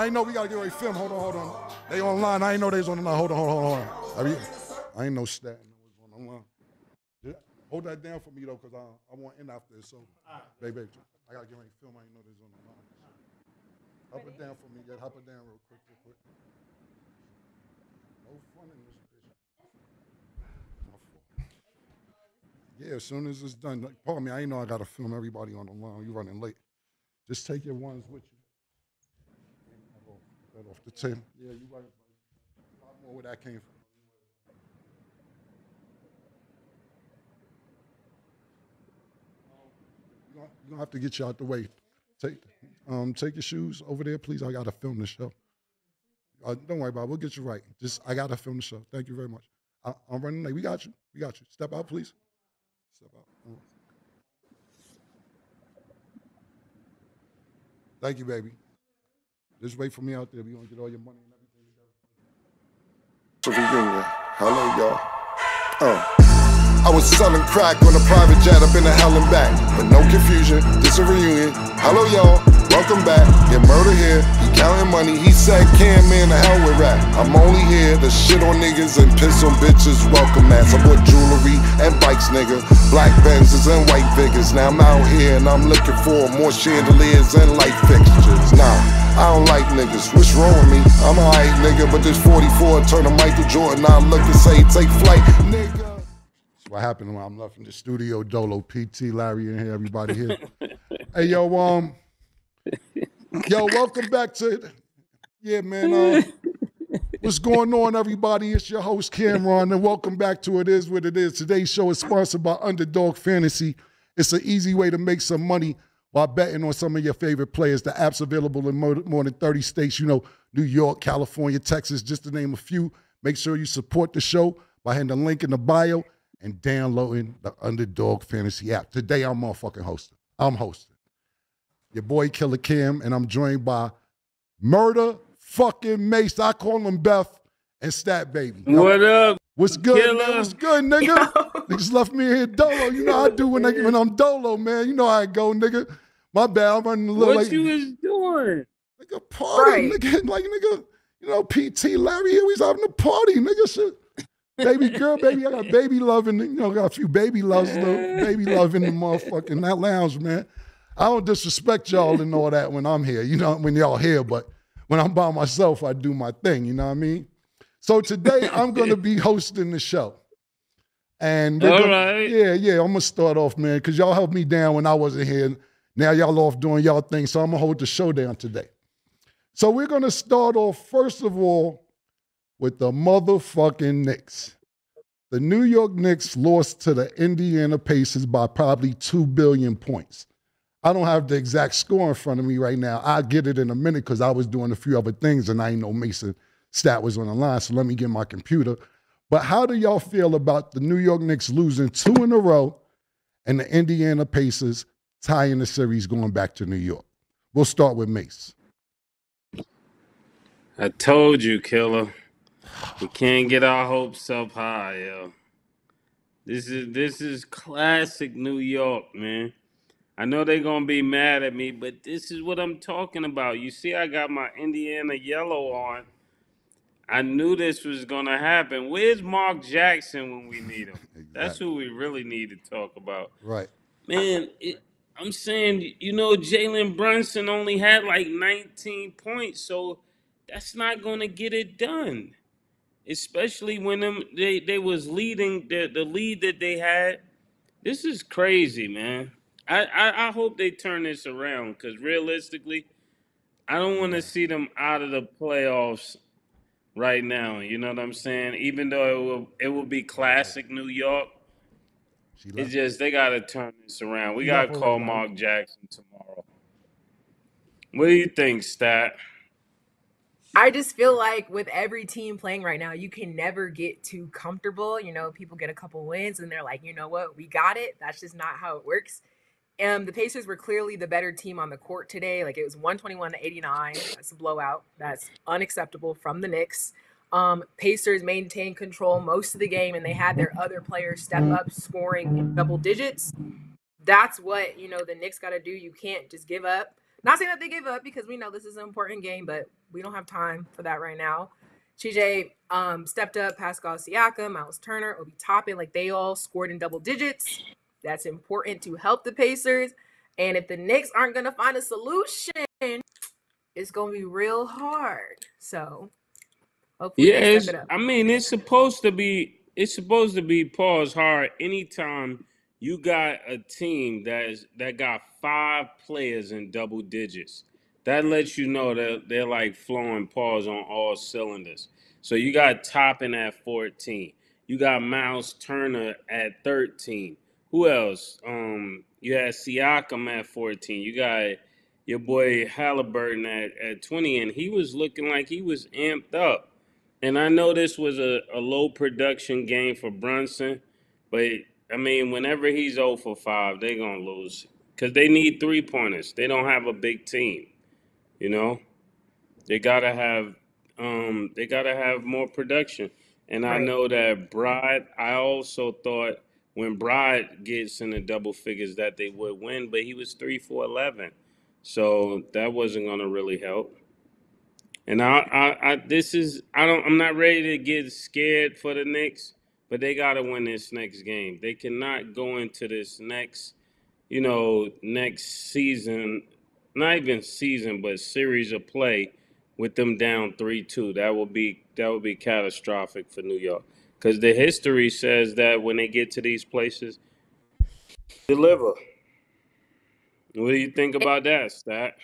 I ain't know we gotta get ready to film. Hold on, hold on. They online. I ain't know they was on the line. Hold on, hold on, hold on. I, mean, I ain't no stat. I was on the. Yeah, Hold that down for me though, cause I I want in after this. So, baby, I gotta get ready to film. I ain't know they was on the line. Hop it down for me. Yeah, hop it down real quick, real quick. No fun in this bitch. My fault. Yeah, as soon as it's done, like, pardon me, I ain't know I gotta film everybody on the line. You running late. Just take your ones with you. Off the table. Yeah, you right. A lot more where that came from. You're gonna- have to get you out the way. Take, um, take your shoes over there, please. I gotta film the show. Uh, don't worry about it. We'll get you right. Just I gotta film the show. Thank you very much. I, I'm running late. We got you. We got you. Step out, please. Step out. Thank you, baby. Just wait for me out there. We gonna get all your money and everything. reunion. Hello, y'all. Oh. I was selling crack on a private jet up in the hell and back. But no confusion, this a reunion. Hello, y'all. Welcome back. Get murder here. He counting money. He said, Cam, man, the hell with rap. I'm only here to shit on niggas and piss on bitches. Welcome, ass. I bought jewelry and bikes, nigga. Black Benzes and white Vickers. Now I'm out here and I'm looking for more chandeliers and light fixtures. Now, I don't like niggas. What's wrong with me? I'm a alright nigga, but this 44 turn to Michael Jordan. I look and say, take flight, nigga. What happened when I'm left in the studio. Dolo, PT, Larry in here, everybody here. hey, yo, um, yo, welcome back to, yeah, man. Uh, what's going on, everybody? It's your host Cam'ron, and welcome back to It Is What It Is. Today's show is sponsored by Underdog Fantasy. It's an easy way to make some money while betting on some of your favorite players. The app's available in more, more than 30 states. You know, New York, California, Texas, just to name a few. Make sure you support the show by hitting the link in the bio and downloading the Underdog Fantasy app. Today, I'm motherfucking hosting. I'm hosting. Your boy Killer Kim, and I'm joined by Murder fucking Mase. I call him Beth and Stat Baby. Yo, What up? What's good, Killer? man? What's good, nigga? Niggas left me here dolo. You know how I do when, I, when I'm dolo, man. You know how I go, nigga. My bad. I'm running a little What late. you was doing? Nigga, party, Right. nigga. Like, nigga, you know, PT Larry here, he's having a party, nigga. Shit. Baby girl, baby, I got baby loving, you know, got a few baby loves, little baby love in the motherfucking that lounge, man. I don't disrespect y'all and all that when I'm here, you know, when y'all here, but when I'm by myself, I do my thing, you know what I mean? So today I'm gonna be hosting the show. And All gonna- right. yeah, yeah, I'm gonna start off, man, because y'all helped me down when I wasn't here. Now y'all off doing y'all thing, so I'm gonna hold the show down today. So we're gonna start off first of all with the motherfucking Knicks. The New York Knicks lost to the Indiana Pacers by probably two billion points. I don't have the exact score in front of me right now. I'll get it in a minute because I was doing a few other things and I ain't know Mason stat was on the line. So let me get my computer. But how do y'all feel about the New York Knicks losing two in a row and the Indiana Pacers tying the series going back to New York? We'll start with Mase. I told you, killer. We can't get our hopes up high, yo. This is this is classic New York, man. I know they're gonna be mad at me, but this is what I'm talking about. You see, I got my Indiana yellow on. I knew this was gonna happen. Where's Mark Jackson when we need him? That's who we really need to talk about. Right. Man, it, I'm saying, you know, Jalen Brunson only had like 19 points, so that's not going to get it done. Especially when them they, they was leading the, the lead that they had. This is crazy, man. I, I, I hope they turn this around because realistically, I don't want to see them out of the playoffs right now. You know what I'm saying? Even though it will it will be classic New York. She It's just they gotta turn this around. We She gotta call Mark Jackson tomorrow. What do you think, Stat? I just feel like with every team playing right now, you can never get too comfortable. You know, people get a couple wins and they're like, you know what, we got it. That's just not how it works. Um, the Pacers were clearly the better team on the court today. Like it was 121 to 89. That's a blowout. That's unacceptable from the Knicks. Um, Pacers maintained control most of the game, and they had their other players step up, scoring in double digits. that's what you know the Knicks got to do. You can't just give up. Not saying that they give up because we know this is an important game, but we don't have time for that right now. CJ um, stepped up, Pascal Siakam, Miles Turner, Obi Toppin, like they all scored in double digits. That's important to help the Pacers. And if the Knicks aren't going to find a solution, it's going to be real hard. So hopefully Yeah, they step it up. I mean, it's supposed to be it's supposed to be pause hard anytime you got a team that is that got five players in double digits. That lets you know that they're like flowing pause on all cylinders. So you got Toppin at 14. You got Miles Turner at 13. Who else? Um, you had Siakam at 14. You got your boy Halliburton at, at 20, and he was looking like he was amped up. And I know this was a, a low production game for Brunson, but I mean, whenever he's 0 for 5, they're going to lose because they need three pointers. They don't have a big team, you know? They got to have um they got to have more production. And I know that Bride, I also thought when Bride gets in the double figures that they would win, but he was 3 for 11. So that wasn't going to really help. And I, I, I, this is, I don't, I'm not ready to get scared for the Knicks, but they got to win this next game. They cannot go into this next, you know, next season, not even season, but series of play with them down three two. That would be, that would be catastrophic for New York, because the history says that when they get to these places, deliver. What do you think about that, Stat?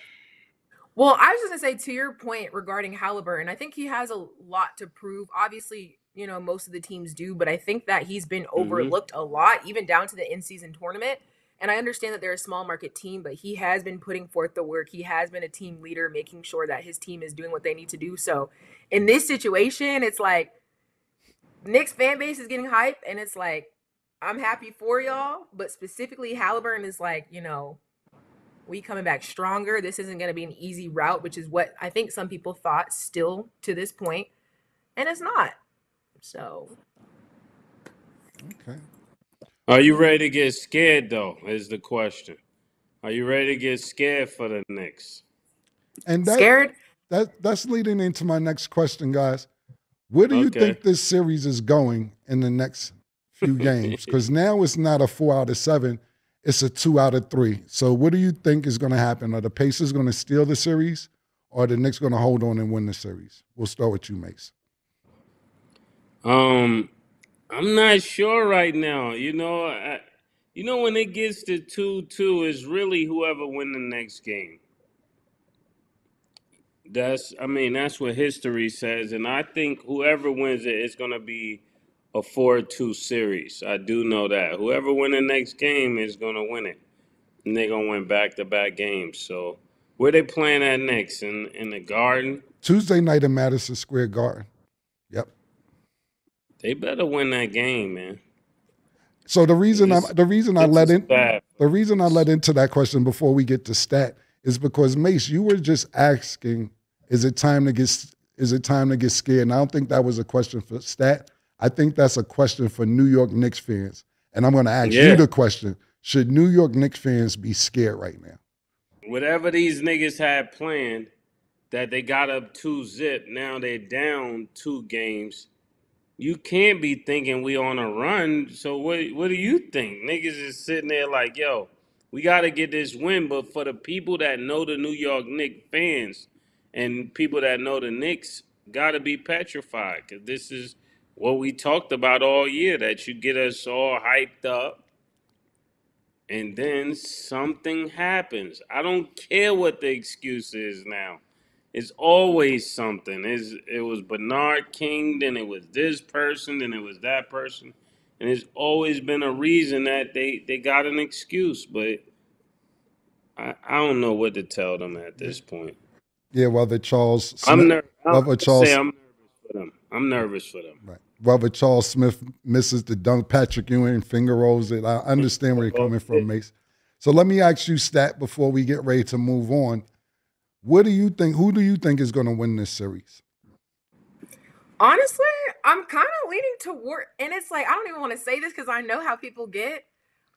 Well, I was just gonna say to your point regarding Halliburton, I think he has a lot to prove. Obviously, you know, most of the teams do, but I think that he's been Mm-hmm. overlooked a lot, even down to the in-season tournament. And I understand that they're a small market team, but he has been putting forth the work. He has been a team leader, making sure that his team is doing what they need to do. So in this situation, it's like Knicks fan base is getting hype, and it's like, I'm happy for y'all, but specifically Halliburton is like, you know, we coming back stronger. This isn't going to be an easy route, which is what I think some people thought still to this point, and it's not. So Okay. Are you ready to get scared though? Is the question. Are you ready to get scared for the Knicks? And that, scared. that that's leading into my next question, guys. Where do you Okay. think this series is going in the next few games? Because now it's not a four out of seven, it's a two out of three. So what do you think is going to happen? Are the Pacers going to steal the series, or are the Knicks going to hold on and win the series? We'll start with you, Mase. Um, I'm not sure right now. You know, I, you know when it gets to two two, is really whoever win the next game. That's, I mean, that's what history says, and I think whoever wins it is going to be a four-two series. I do know that whoever win the next game is going to win it, and they're going to win back-to-back games. So, where they playing at next? In in the Garden? Tuesday night in Madison Square Garden. Yep. They better win that game, man. So the reason I'm the reason I let in bad. the reason I led into that question before we get to stat is because Mase, you were just asking, is it time to get is it time to get scared? And I don't think that was a question for stat. I think that's a question for New York Knicks fans. And I'm going to ask Yeah. you the question: Should New York Knicks fans be scared right now? whatever these niggas had planned that they got up two zip now they're down two games you can't be thinking we on a run so what what do you think niggas is sitting there like yo we got to get this win but for the people that know the New York Knicks fans and people that know the Knicks got to be petrified cuz this is what we talked about all year that you get us all hyped up and then something happens. I don't care what the excuse is now. It's always something. It's, it was Bernard King, then it was this person, then it was that person. And it's always been a reason that they, they got an excuse, but I, I don't know what to tell them at this point. Yeah, whether Charles I'm Smith, nervous. Brother Charles- say I'm nervous for them. I'm nervous for them. right, whether Charles Smith misses the dunk, Patrick Ewing finger rolls it. I understand where you're coming from, Mase. So let me ask you, stat, before we get ready to move on. What do you think? Who do you think is going to win this series? Honestly, I'm kind of leaning toward, and it's like I don't even want to say this because I know how people get.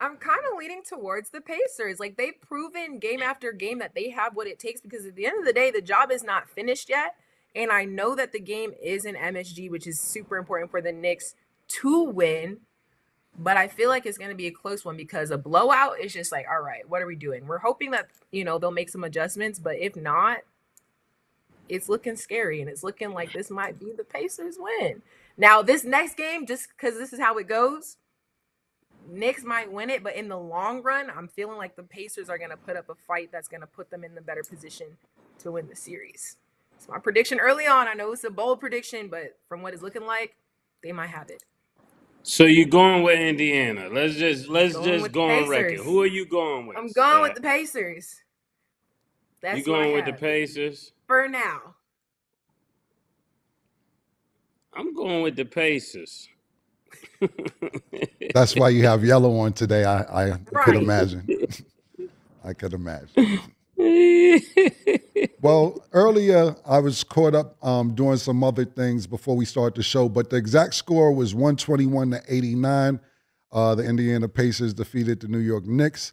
I'm kind of leaning towards the Pacers. Like they've proven game after game that they have what it takes because at the end of the day, the job is not finished yet. And I know that the game is in MSG, which is super important for the Knicks to win. But I feel like it's going to be a close one because a blowout is just like, all right, what are we doing? We're hoping that, you know, they'll make some adjustments. But if not, it's looking scary and it's looking like this might be the Pacers win. Now, this next game, just because this is how it goes, Knicks might win it, but in the long run, I'm feeling like the Pacers are going to put up a fight that's going to put them in the better position to win the series. It's my prediction early on. I know it's a bold prediction, but from what it's looking like, they might have it. So you're going with Indiana. Let's just let's Going just go on record. Who are you going with? I'm going with the Pacers. That's You going with the Pacers? for now. I'm going with the Pacers. That's why you have yellow on today. I, I could imagine. I could imagine. Well, earlier I was caught up um, doing some other things before we start the show, but the exact score was 121 to 89. Uh, the Indiana Pacers defeated the New York Knicks,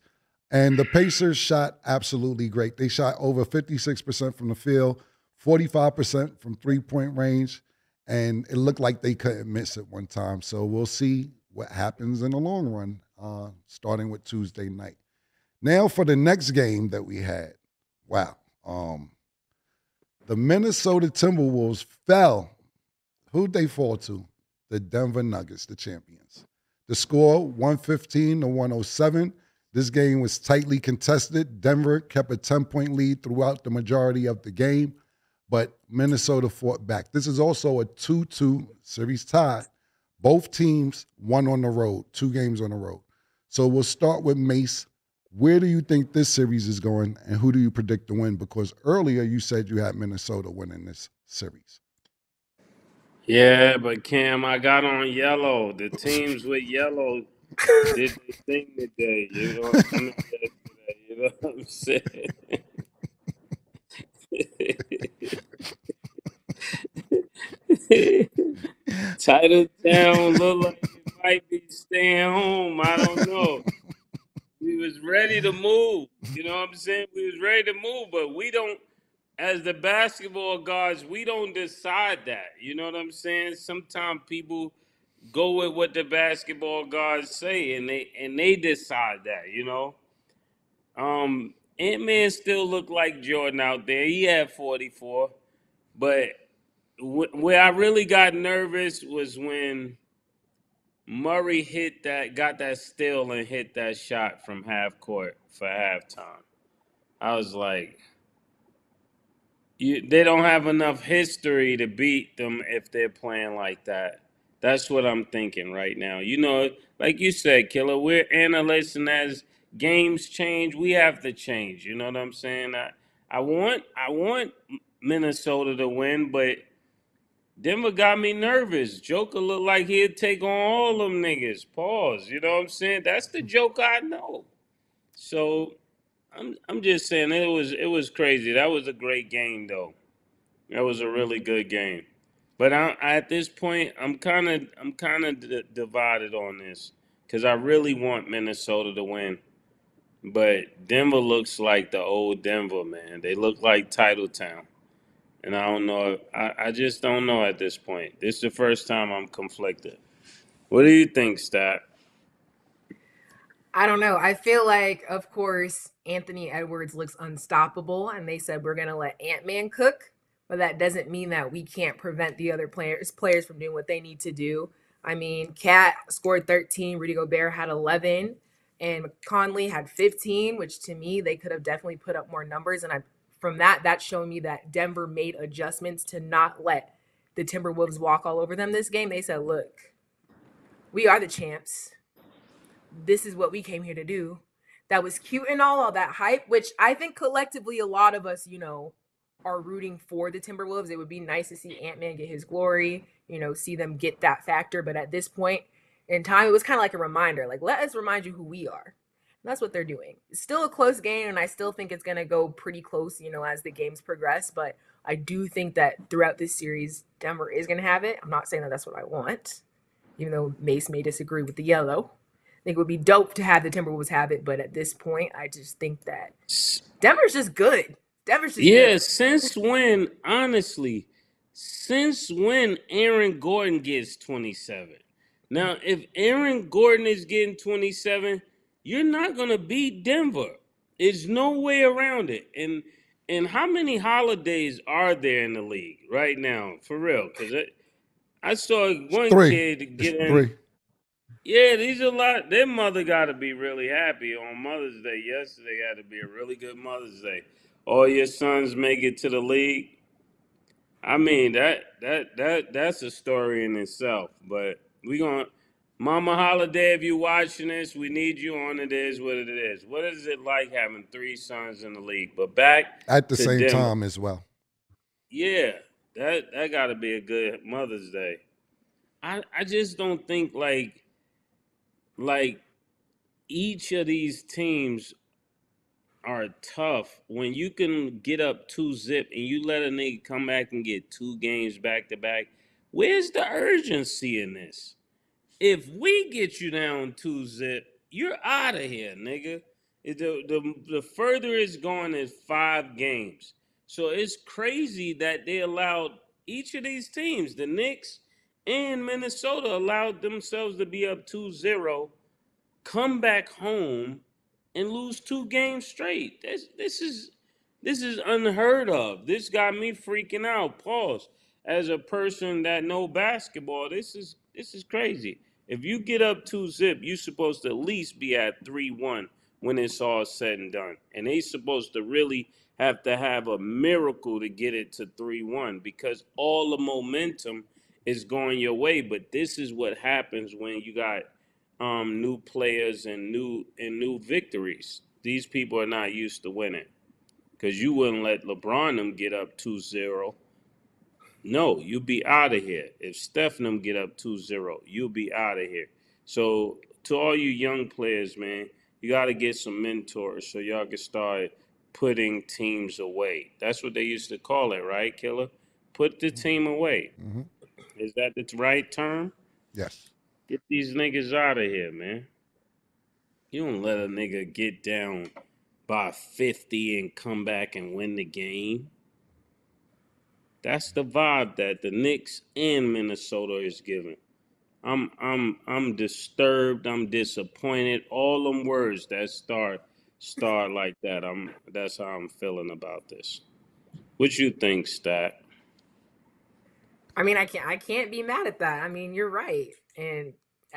and the Pacers shot absolutely great. They shot over 56% from the field, 45% from three point range, and it looked like they couldn't miss it one time. So we'll see what happens in the long run, uh, starting with Tuesday night. Now for the next game that we had. Wow. Um, the Minnesota Timberwolves fell. Who'd they fall to? The Denver Nuggets, the champions. The score 115 to 107. This game was tightly contested. Denver kept a 10 point lead throughout the majority of the game, but Minnesota fought back. This is also a 2 2 series tie. Both teams won on the road, two games on the road. So we'll start with Mase. Where do you think this series is going, and who do you predict to win? Because earlier you said you had Minnesota winning this series. Yeah, but Cam, I got on yellow. The teams with yellow did the thing today. You know I mean? You know what I'm saying? Title town look like it might be staying home. I don't know. We was ready to move. You know what I'm saying? We was ready to move, but we don't as the basketball guards, we don't decide that. You know what I'm saying? Sometimes people go with what the basketball guards say and they and they decide that, you know. Um Ant Man still looked like Jordan out there. He had 44, but wh- where I really got nervous was when Murray hit that, got that steal and hit that shot from half court for halftime. I was like, you, they don't have enough history to beat them if they're playing like that. That's what I'm thinking right now. You know, like you said, Killer, we're analyzing as games change, we have to change. You know what I'm saying? I, I want I want Minnesota to win, but Denver got me nervous. Joker looked like he'd take on all them niggas. Pause. You know what I'm saying? That's the joke I know. So I'm I'm just saying it was it was crazy. That was a great game though. That was a really good game. But I, at this point, I'm kind of I'm kind of d- divided on this because I really want Minnesota to win. But Denver looks like the old Denver, man. They look like Titletown. And I don't know. I, I just don't know at this point. This is the first time I'm conflicted. What do you think, Stat? I don't know. I feel like, of course, Anthony Edwards looks unstoppable, and they said we're gonna let Ant Man cook, but that doesn't mean that we can't prevent the other players players from doing what they need to do. I mean, KAT scored 13, Rudy Gobert had 11, and Conley had 15, which to me they could have definitely put up more numbers. And I, from that, that's showing me that Denver made adjustments to not let the Timberwolves walk all over them this game. They said, "Look, we are the champs." this is what we came here to do. That was cute and all, all that hype, which I think collectively a lot of us, you know, are rooting for the Timberwolves. It would be nice to see Ant Man get his glory, you know, see them get that factor. But at this point in time, it was kind of like a reminder like, let us remind you who we are. And that's what they're doing. It's still a close game, and I still think it's going to go pretty close, you know, as the games progress. But I do think that throughout this series, Denver is going to have it. I'm not saying that that's what I want, even though Mase may disagree with the yellow I think it would be dope to have the Timberwolves have it, but at this point, I just think that Denver's just good. Denver's just Yeah, good. since when, honestly, since when Aaron Gordon gets 27? Now, if Aaron Gordon is getting 27, you're not gonna beat Denver. There's no way around it. And and how many holidays are there in the league right now, for real? Because I, I saw one Three. kid get in. three. Yeah, these are a lot. Their mother got to be really happy on Mother's Day. Yesterday had to be a really good Mother's Day. All your sons make it to the league. I mean that that that that's a story in itself. But we gonna Mama Holiday, if you watching this, we need you on. It is what it is. What is it like having three sons in the league? But back At the same Denver. time as well. Yeah, that that got to be a good Mother's Day. I I just don't think like like each of these teams are tough when you can get up two zip and you let a nigga come back and get two games back to back. Where's the urgency in this? If we get you down two zip, you're out of here, nigga. The, the, the further it's going is five games. So it's crazy that they allowed each of these teams, the Knicks and Minnesota, allowed themselves to be up 2 0, come back home, and lose two games straight. This, this is this is unheard of. This got me freaking out. Pause. As a person that know basketball, this is this is crazy. If you get up two zip, you're supposed to at least be at three one when it's all said and done. And they supposed to really have to have a miracle to get it to three one because all the momentum is going your way. But this is what happens when you got um, new players and new and new victories. These people are not used to winning because you wouldn't let LeBron them get up 2-0. No, you'll be out of here. If Steph and them get up 2-0, you'll be out of here. So to all you young players, man, you got to get some mentors so y'all can start putting teams away. That's what they used to call it, right, Killer? Put the team away. hmm Is that the right term? Yes. Get these niggas out of here, man. You don't let a nigga get down by 50 and come back and win the game. That's the vibe that the Knicks and Minnesota is giving. I'm I'm I'm disturbed, I'm disappointed. All them words that start start like that. I'm that's how I'm feeling about this. What you think, Stat? I mean, I can't I can't be mad at that. I mean, you're right. And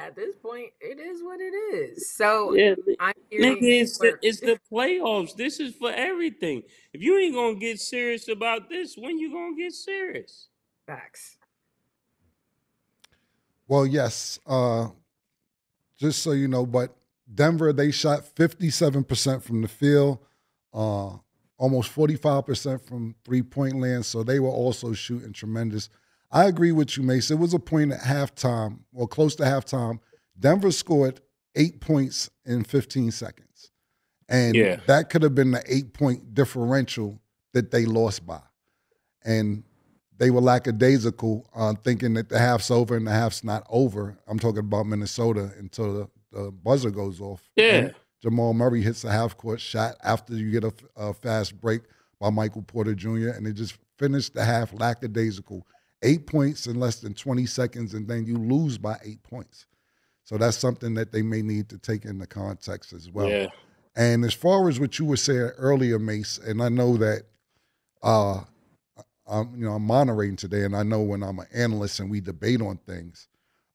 at this point, it is what it is. So Yeah, I'm Nigga, it's the it's the playoffs. This is for everything. If you ain't gonna get serious about this, when you gonna get serious? facts. Well, yes. Uh, just so you know, but Denver, they shot 57% from the field, uh, almost 45% from three point land. So they were also shooting tremendous. I agree with you, Mase. It was a point at halftime, or close to halftime. Denver scored eight points in 15 seconds. And Yeah. that could have been the eight point differential that they lost by. And they were lackadaisical, uh, thinking that the half's over and the half's not over. I'm talking about Minnesota until the, the buzzer goes off. Yeah. Jamal Murray hits a half court shot after you get a, a fast break by Michael Porter Jr. and they just finished the half lackadaisical. Eight points in less than 20 seconds, and then you lose by eight points. So that's something that they may need to take into context as well. yeah. And as far as what you were saying earlier, Mase, and I know that uh I'm you know I'm moderating today, and I know when I'm an analyst and we debate on things,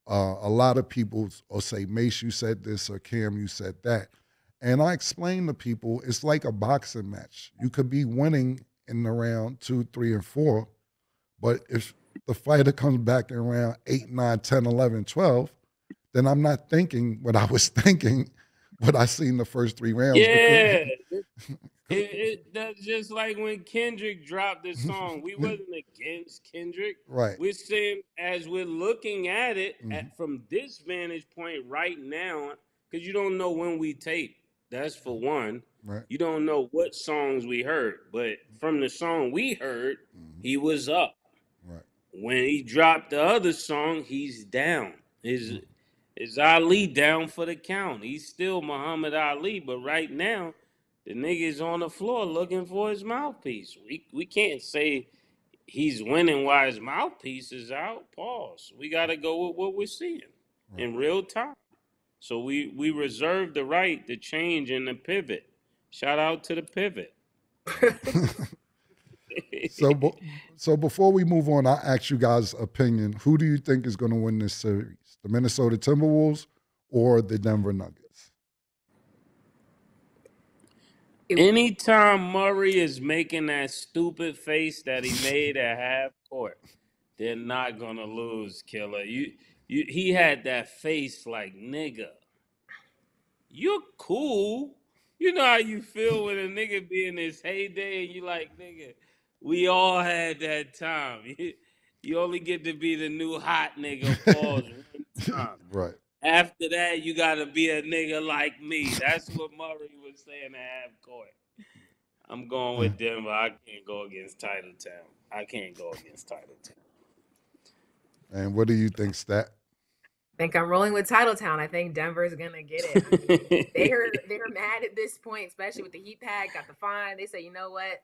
uh, a lot of people will say, Mase, you said this, or Cam, you said that. And I explain to people it's like a boxing match. You could be winning in the round two, three, and four, but if the fighter comes back in round eight, nine, 10, 11, 12, then I'm not thinking what I was thinking what I seen the first three rounds. because- Yeah. It, it, that's just like when Kendrick dropped the song. We wasn't against Kendrick. right. We're saying as we're looking at it Mhm. at, from this vantage point right now, because you don't know when we tape. That's for one. Right. You don't know what songs we heard, but from the song we heard, Mhm. he was up. Right. When he dropped the other song, he's down. His mm. Is Ali down for the count? He's still Muhammad Ali, but right now the nigga's on the floor looking for his mouthpiece. We we can't say he's winning while his mouthpiece is out. Pause. We got to go with what we're seeing in real time. So we we reserve the right to change and to pivot. Shout out to the pivot. So, bu- so before we move on, I ask you guys' opinion. Who do you think is going to win this series? The Minnesota Timberwolves or the Denver Nuggets? Anytime Murray is making that stupid face that he made at half court, they're not gonna lose, killer. You you he had that face like nigga. You're cool. You know how you feel when a nigga be in his heyday and you like, nigga, we all had that time. You, you only get to be the new hot nigga pause one time. Right. After that, you gotta be a nigga like me. That's what Murray was saying at half court. I'm going with Denver. I can't go against Titletown. I can't go against Titletown. And what do you think, Stat? I think I'm rolling with Titletown. I think Denver's gonna get it. I mean, they are they're mad at this point, especially with the Heat pack, got the fine. They say, you know what?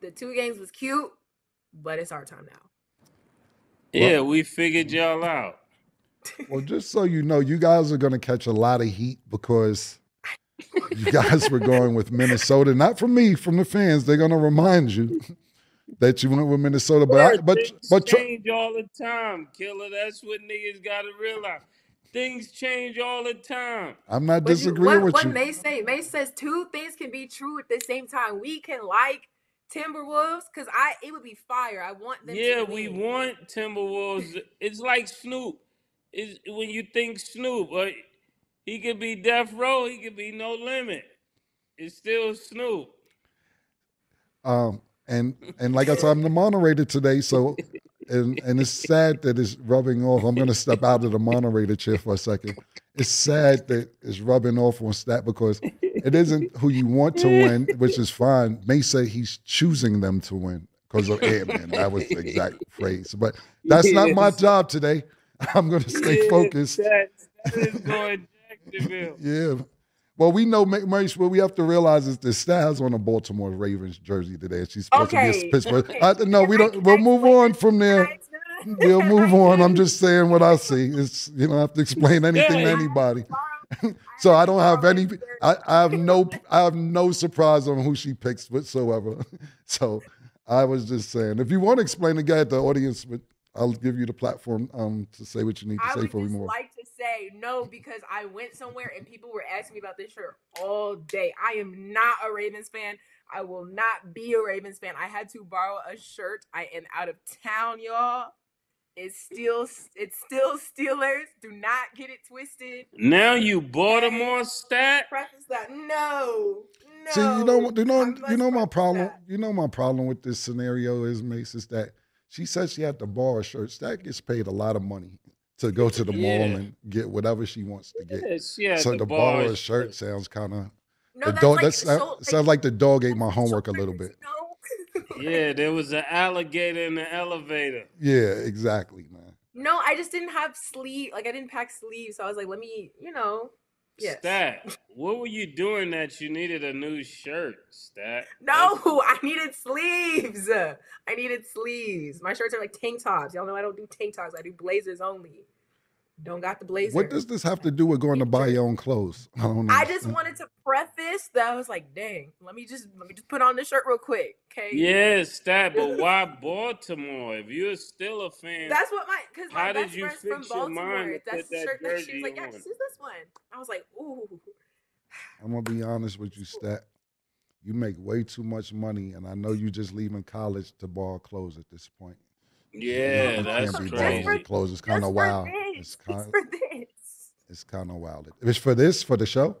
The the two games was cute, but it's our time now. Yeah, we figured y'all out. Well, just so you know, you guys are going to catch a lot of heat because you guys were going with Minnesota. Not from me, from the fans. They're going to remind you that you went with Minnesota. But I, but things but change all the time, killer. That's what niggas gotta realize. Things change all the time. I'm not But you, disagreeing what, with what you. May say? May says two things can be true at the same time. We can like Timberwolves because I it would be fire. I want them. Yeah, to we want Timberwolves. It's like Snoop. Is when you think Snoop, uh, he could be Death Row, he could be No Limit. It's still Snoop. Um, and and like I said, I'm the moderator today, so and and it's sad that it's rubbing off. I'm going to step out of the moderator chair for a second. It's sad that it's rubbing off on Stat because it isn't who you want to win, which is fine. May say he's choosing them to win because of Airman. That was the exact phrase, but that's not my job today. I'm going to stay focused. That, that is going Jacksonville. Yeah. Well, we know, Ma- what we have to realize is that Styles on a Baltimore Ravens jersey today. She's supposed to be a Pittsburgh. I, no, we don't. We'll move on from there. We'll move on. I'm just saying what I see. It's you don't have to explain anything to anybody. So I don't have any. I, I have no. I have no surprise on who she picks whatsoever. So I was just saying, if you want to explain again, the audience, but I'll give you the platform um to say what you need to I say would before we just move. on. like to say no because I went somewhere and people were asking me about this shirt all day. I am not a Ravens fan. I will not be a Ravens fan. I had to borrow a shirt. I am out of town, y'all. It's still it's still Steelers. Do not get it twisted. Now you Baltimore stat. Preface that no, no. See, you know, what- you know, you know my problem. that. You know my problem with this scenario is, Mase, is that she said she had to borrow a shirt. That gets paid a lot of money to go to the mall and get whatever she wants to get. Yeah, she so the to borrow a bars. shirt sounds kind of No, the that's dog. like that the sound- sounds like the dog ate my that's homework a little bit. you know? Yeah, there was an alligator in the elevator. Yeah, exactly, man. No, I just didn't have sleeve. Like I didn't pack sleeves, so I was like, let me, you know. Yes. Stat, what were you doing that you needed a new shirt, Stat? No, I needed sleeves. I needed sleeves. My shirts are like tank tops. Y'all know I don't do tank tops. I do blazers only. Don't got the blazer. What does this have to do with going to buy your own clothes? I don't know. I just wanted to preface that I was like, dang, let me just let me just put on this shirt real quick. Okay. Yes, Stat, but why Baltimore? If you're still a fan, That's what my because my How did best you friend's from fix your mind Baltimore. to That's put the that shirt that she was like, yeah, on? this this one. I was like, ooh. I'm gonna be honest with you, Stat. You make way too much money, and I know you just leaving college to borrow clothes at this point. yeah, you that's can't be crazy. borrowing clothes. It's kind of wild. this. It's It's kind. for this. It's kind of wild. It's for this, for the show,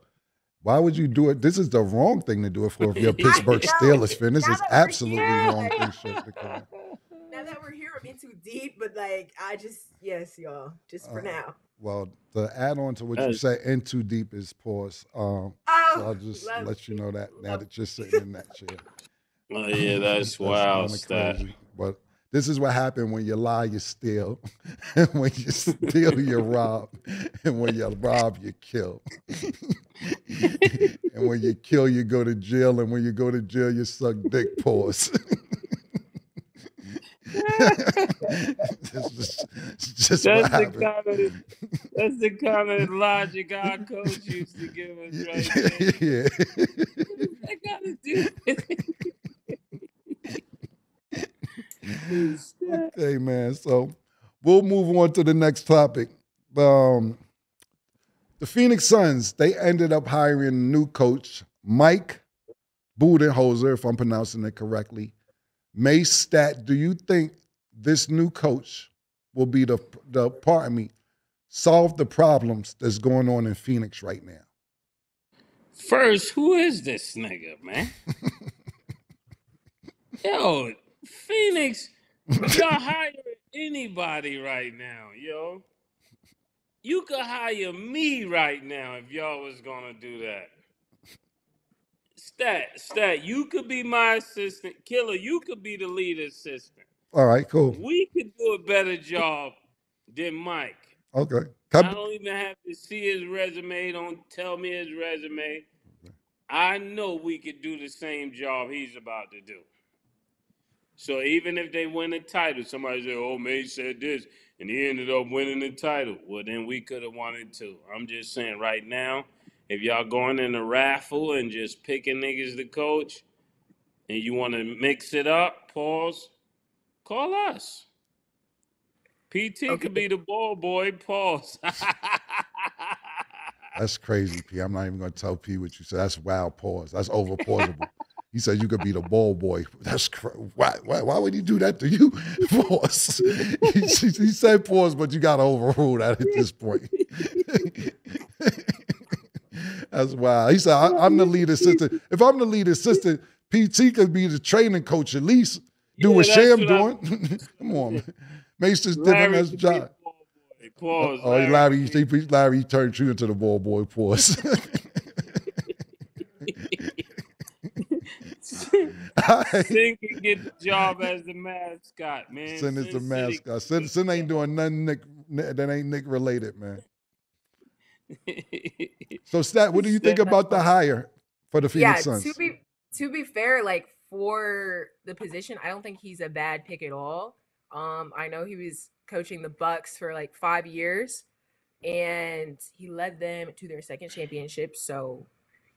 why would you do it? This is the wrong thing to do it for if you're Pittsburgh. Steelers fan. This is absolutely here, wrong thing shit to come. Now that we're here, I'm in too deep, but like I just yes, y'all, just for Uh, now. Well, the add on to what you say, in too deep is pause. Um, Oh, so I'll just let you know that now that you're sitting in that chair. Oh yeah, that's wild, kinda Stat. crazy. But This is what happened when you lie, you steal. and when you steal, you rob. And when you rob, you kill. and when you kill, you go to jail. And when you go to jail, you suck dick pause. just That's the kind of that's the kind of logic our coach used to give us right there. yeah. I gotta do it. okay, man. So we'll move on to the next topic. Um, the Phoenix Suns, they ended up hiring a new coach, Mike Budenholzer, if I'm pronouncing it correctly. May Stat, do you think this new coach will be the, the pardon me, solve the problems that's going on in Phoenix right now? First, who is this nigga, man? yo, Phoenix, y'all hire anybody right now, yo. You could hire me right now if y'all was gonna do that. Stat, stat, you could be my assistant. Killer, you could be the lead assistant. All right, cool. We could do a better job than Mike. Okay. I don't even have to see his resume. Don't tell me his resume. I know we could do the same job he's about to do. So even if they win a title, somebody said, "Oh, May said this," and he ended up winning the title. Well, then we could have wanted to. I'm just saying, right now, if y'all going in a raffle and just picking niggas to coach, and you want to mix it up, pause. Call us. PT Okay. could be the ball boy. Pause. That's crazy, P. I'm not even gonna tell P what you said. That's wild pause. That's over pausable. He said you could be the ball boy. That's cra- why, why? Why would he do that to you? Pause. he, he said pause, but you gotta overrule that at this point. That's wild. He said I, I'm the lead assistant. If I'm the lead assistant, PT could be the training coach at least. Do Yeah, what Sham doing. Come on, man. Mason's did him Larry as job. Pause. Oh, Larry, be- he, Larry turned you into the ball boy. Pause. Sin can get the job as the mascot, man. Sin is the mascot. Sin, Sin ain't doing nothing Nick, that ain't Nick related, man. So, Stat, what do you think about the hire for the yeah, Phoenix Suns? to be to be fair, like for the position, I don't think he's a bad pick at all. Um, I know he was coaching the Bucks for like five years, and he led them to their second championship. So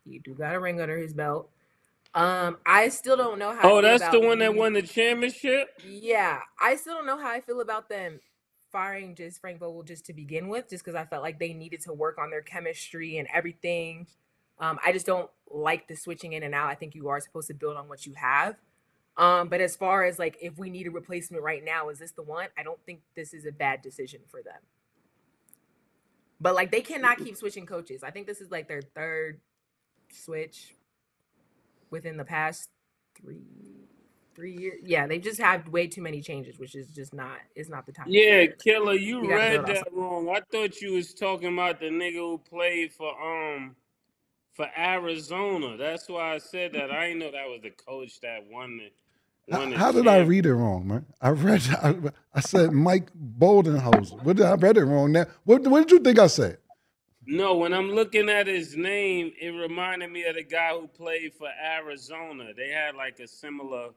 he do got a ring under his belt. Um, I still don't know how. Oh, that's the one that won the championship. Yeah, I still don't know how I feel about them firing just Frank Vogel just to begin with, just because I felt like they needed to work on their chemistry and everything. Um, I just don't like the switching in and out. I think you are supposed to build on what you have. Um, but as far as like if we need a replacement right now, is this the one? I don't think this is a bad decision for them. But like they cannot keep switching coaches. I think this is like their third switch within the past three three years. Yeah, they just had way too many changes, which is just not is not the time. Yeah, do killer, you You gotta read build on that wrong. I thought you was talking about the nigga who played for um for Arizona. That's why I said that. I didn't know that was the coach that won the. How, how did I read it wrong, man? I read, I, I said Mike Boldenhauser. What did I read it wrong now? What, what did you think I said? No, when I'm looking at his name, it reminded me of the guy who played for Arizona. They had like a similar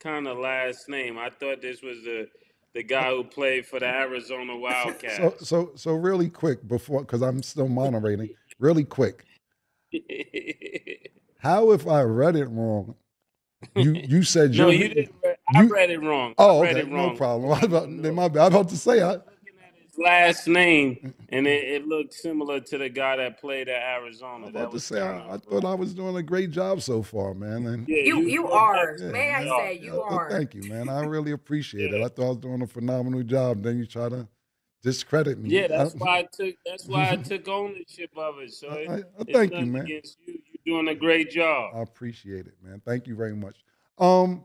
kind of last name. I thought this was the the guy who played for the Arizona Wildcats. so, so so really quick before, because I'm still moderating. Really quick, how if I read it wrong? You you said no, you didn't. Read, I you- read it wrong. Oh, I read okay, it wrong. no problem. I about, then my bad. I was about to say, I, looking at his last name, and it, it looked similar to the guy that played at Arizona. was That about to say, I, I thought I was doing a great job so far, man. And Yeah, You you did are. excellent May I say you uh, are. thank you, man. I really appreciate it. I thought I was doing a phenomenal job. Then you try to discredit me. Yeah, that's why I took. That's why I took ownership of it. So I- it, I- I thank you, man. You, you're doing a great job. I appreciate it, man. Thank you very much. Um,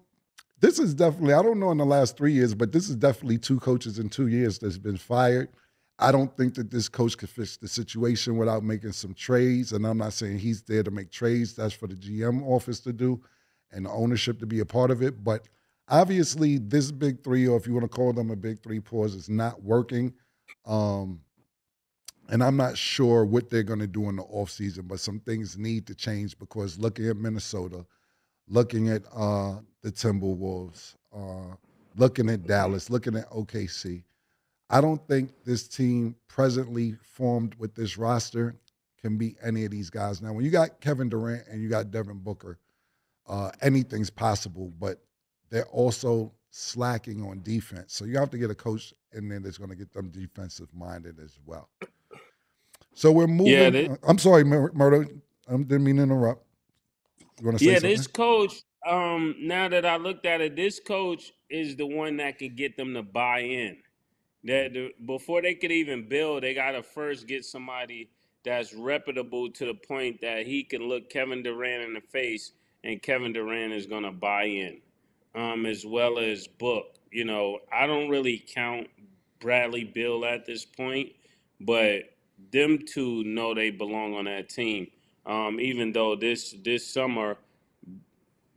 this is definitely, I don't know in the last three years, but this is definitely two coaches in two years that's been fired. I don't think that this coach could fix the situation without making some trades. And I'm not saying he's there to make trades. That's for the GM office to do and the ownership to be a part of it. But obviously this big three, or if you want to call them a big three pause, is not working. Um, and I'm not sure what they're going to do in the offseason, but some things need to change because looking at Minnesota, looking at uh, the Timberwolves, uh, looking at Dallas, looking at OKC, I don't think this team presently formed with this roster can beat any of these guys. Now, when you got Kevin Durant and you got Devin Booker, uh, anything's possible, but they're also slacking on defense. So you have to get a coach in there that's going to get them defensive minded as well. So we're moving. Yeah, they, I'm sorry, Murder. I didn't mean to interrupt. You want to say yeah, something? this coach. Um, now that I looked at it, this coach is the one that could get them to buy in. That the, before they could even build, they got to first get somebody that's reputable to the point that he can look Kevin Durant in the face and Kevin Durant is going to buy in, um, as well as Book. You know, I don't really count Bradley Beal at this point, but them two know they belong on that team. Um, even though this this summer,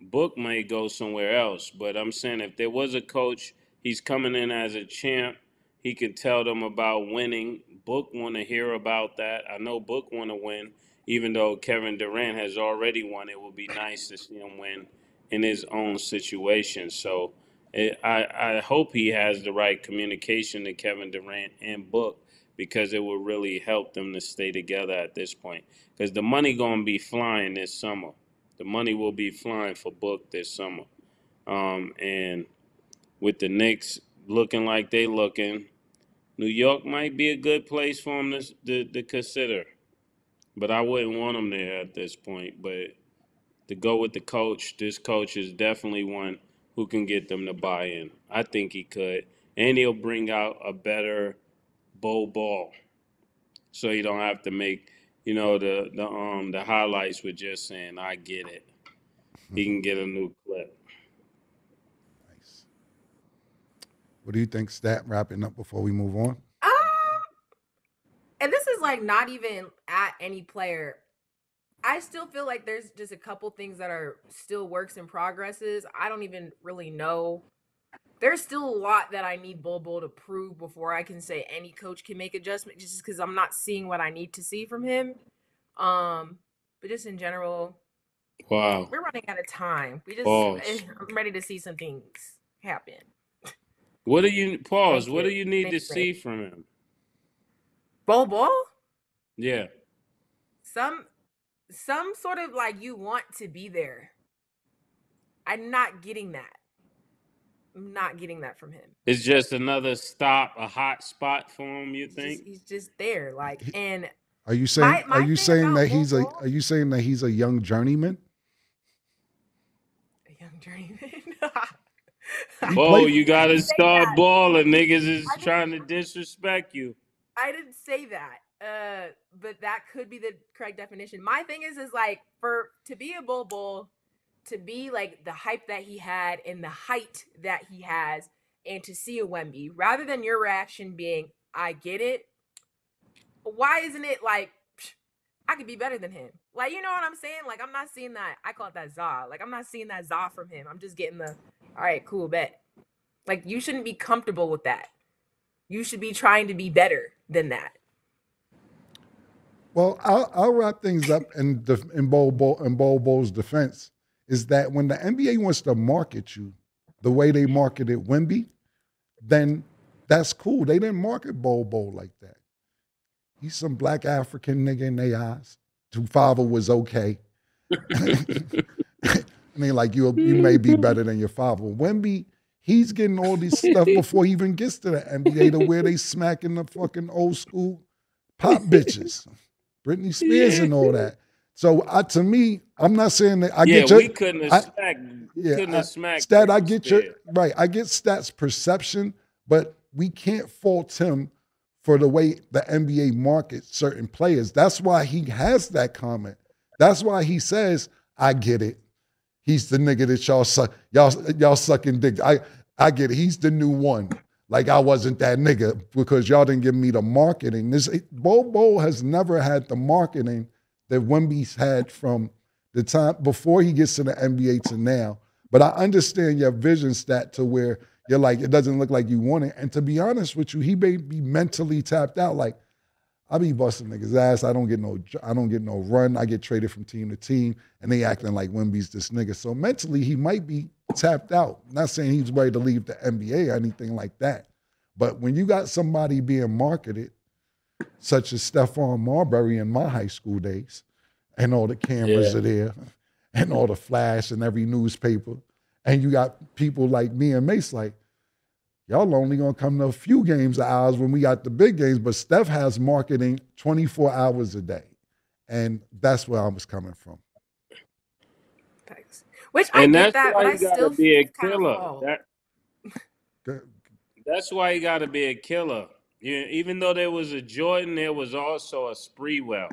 Book may go somewhere else, but I'm saying if there was a coach, he's coming in as a champ. He can tell them about winning. Book want to hear about that. I know Book want to win, even though Kevin Durant has already won. It would be nice to see him win in his own situation. So it, I I hope he has the right communication to Kevin Durant and Book because it will really help them to stay together at this point. Because the money gonna be flying this summer. The money will be flying for Book this summer. Um, and with the Knicks looking like they looking, New York might be a good place for them to, to, to consider. But I wouldn't want them there at this point. But to go with the coach, this coach is definitely one who can get them to buy in. I think he could. And he'll bring out a better Bol. So you don't have to make, you know, the the um the highlights were just saying I get it. He can get a new clip. Nice. What do you think, Stat, wrapping up before we move on? Um, and this is like not even at any player. I still feel like there's just a couple things that are still works in progresses. I don't even really know there's still a lot that I need Bol Bol to prove before I can say any coach can make adjustment just because I'm not seeing what I need to see from him. Um, but just in general, wow, we're running out of time. We just I'm ready to see some things happen. What do you pause? What do you need to see from him? Bol Bol? Yeah. Some some sort of like you want to be there. I'm not getting that not getting that from him. It's just another stop, a hot spot for him. You he's think just, he's just there, like and. Are you saying? My, my are you saying that he's a? Are you saying that he's a young journeyman? A young journeyman. oh, you gotta start balling. Niggas is trying to disrespect you. I didn't say that. Uh, but that could be the correct definition. My thing is, is like for to be a bull Bol, to be like the hype that he had and the height that he has, and to see a Wemby, rather than your reaction being, I get it. Why isn't it like I could be better than him? Like, you know what I'm saying? Like, I'm not seeing that. I call it that za. Like, I'm not seeing that za from him. I'm just getting the, all right, cool, bet. Like, you shouldn't be comfortable with that. You should be trying to be better than that. Well, I'll, I'll wrap things up in in Bol Bol in Bol Bol's defense is that when the NBA wants to market you the way they marketed Wemby, then that's cool. They didn't market Bol like that. He's some black African nigga in their eyes. father was okay. I mean, like you, you may be better than your father. Wemby, he's getting all this stuff before he even gets to the NBA to where they smacking the fucking old school pop bitches, Britney Spears and all that. So uh, to me, I'm not saying that I yeah, get your, we couldn't have I, smacked. Yeah, couldn't have smacked. Stat, I get your right. I get stats perception, but we can't fault him for the way the NBA markets certain players. That's why he has that comment. That's why he says, "I get it." He's the nigga that y'all suck, y'all y'all sucking dick. I I get it. He's the new one. Like I wasn't that nigga because y'all didn't give me the marketing. This Bol has never had the marketing that Wemby's had from the time before he gets to the NBA to now. But I understand your vision stat to where you're like, it doesn't look like you want it. And to be honest with you, he may be mentally tapped out. Like, I be busting niggas ass. I don't get no I don't get no run. I get traded from team to team, and they acting like Wemby's this nigga. So mentally, he might be tapped out. not saying he's ready to leave the NBA or anything like that. But when you got somebody being marketed, such as Stephon Marbury in my high school days, and all the cameras Yeah. are there, and all the flash and every newspaper, and you got people like me and Mase like, y'all only gonna come to a few games of ours when we got the big games, but Steph has marketing 24 hours a day. And that's where I was coming from. Facts. Which I and get that's that, why but I you gotta still be a think it's kind of killer. That that's why you gotta be a killer. Even though there was a Jordan, there was also a Sprewell.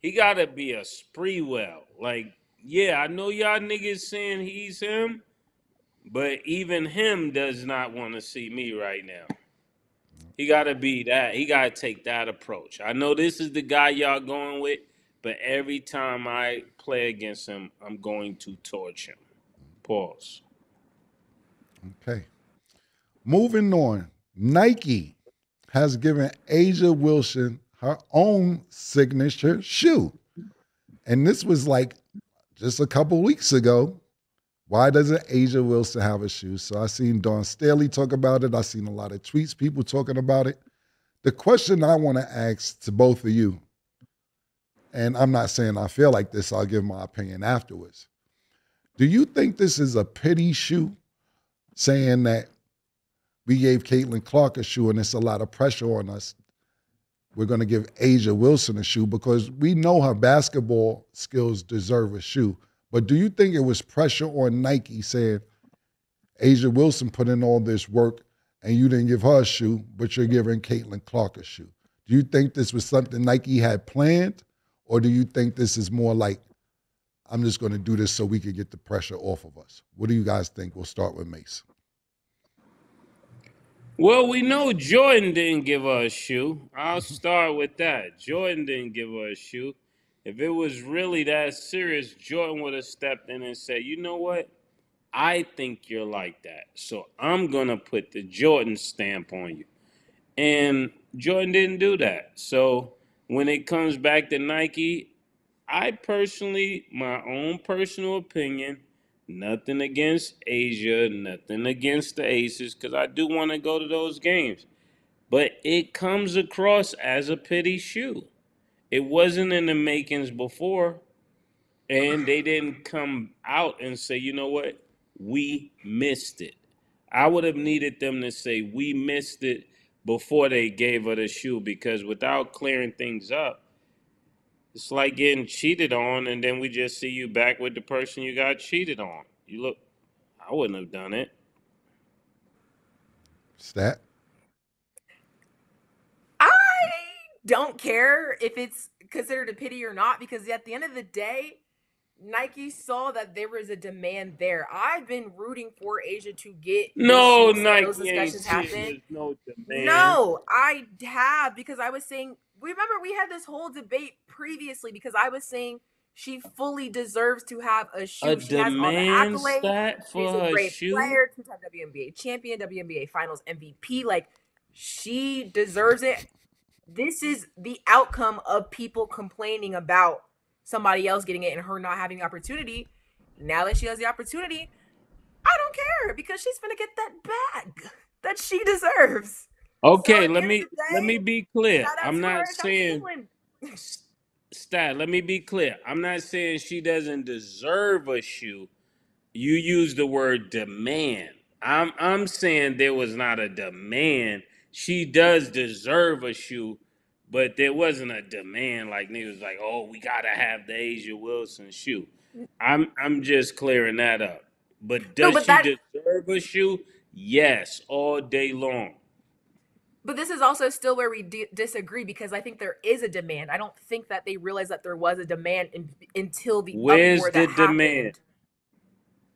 He gotta be a Sprewell. Like, yeah, I know y'all niggas saying he's him, but even him does not want to see me right now. He gotta be that. He gotta take that approach. I know this is the guy y'all going with, but every time I play against him, I'm going to torch him. Pause. Okay. Moving on. Nike has given A'ja Wilson her own signature shoe. And this was like just a couple weeks ago. Why doesn't A'ja Wilson have a shoe? So I seen Dawn Staley talk about it. I seen a lot of tweets, people talking about it. The question I want to ask to both of you, and I'm not saying I feel like this, I'll give my opinion afterwards. Do you think this is a pity shoe? saying that we gave Caitlin Clark a shoe and it's a lot of pressure on us. We're going to give A'ja Wilson a shoe because we know her basketball skills deserve a shoe. But do you think it was pressure on Nike saying A'ja Wilson put in all this work and you didn't give her a shoe, but you're giving Caitlin Clark a shoe? Do you think this was something Nike had planned, or do you think this is more like I'm just going to do this so we can get the pressure off of us. What do you guys think? We'll start with Mase. Well, we know Jordan didn't give her a shoe. I'll start with that. Jordan didn't give her a shoe. If it was really that serious, Jordan would have stepped in and said, you know what? I think you're like that. So I'm going to put the Jordan stamp on you. And Jordan didn't do that. So when it comes back to Nike, I personally, my own personal opinion, nothing against A'ja, nothing against the Aces, because I do want to go to those games. But it comes across as a pity shoe. It wasn't in the makings before, and they didn't come out and say, you know what, we missed it. I would have needed them to say, we missed it before they gave her the shoe, because without clearing things up, it's like getting cheated on, and then we just see you back with the person you got cheated on. You look, I wouldn't have done it. Stat. I don't care if it's considered a pity or not because at the end of the day, Nike saw that there was a demand there. I've been rooting for A'ja to get No, Nike those discussions happened. No demand. No, I have because I was saying. Remember, we had this whole debate previously because I was saying she fully deserves to have a shoe. A she has all the demand accolades. She's for a great shoe. player, two-time WNBA champion, WNBA Finals MVP. Like she deserves it. This is the outcome of people complaining about somebody else getting it and her not having the opportunity. Now that she has the opportunity, I don't care because she's gonna get that bag that she deserves. Okay, the let me let me be clear. I'm not Shout out to saying stat. Let me be clear. I'm not saying she doesn't deserve a shoe. You use the word demand. I'm I'm saying there was not a demand. She does deserve a shoe, but there wasn't a demand like niggas like, oh, we gotta have the A'ja Wilson shoe. I'm I'm just clearing that up. But No, does but she that deserve a shoe? Yes, all day long. But this is also still where we di- disagree because I think there is a demand. I don't think that they realized that there was a demand in, until the Where's uproar the that demand? happened.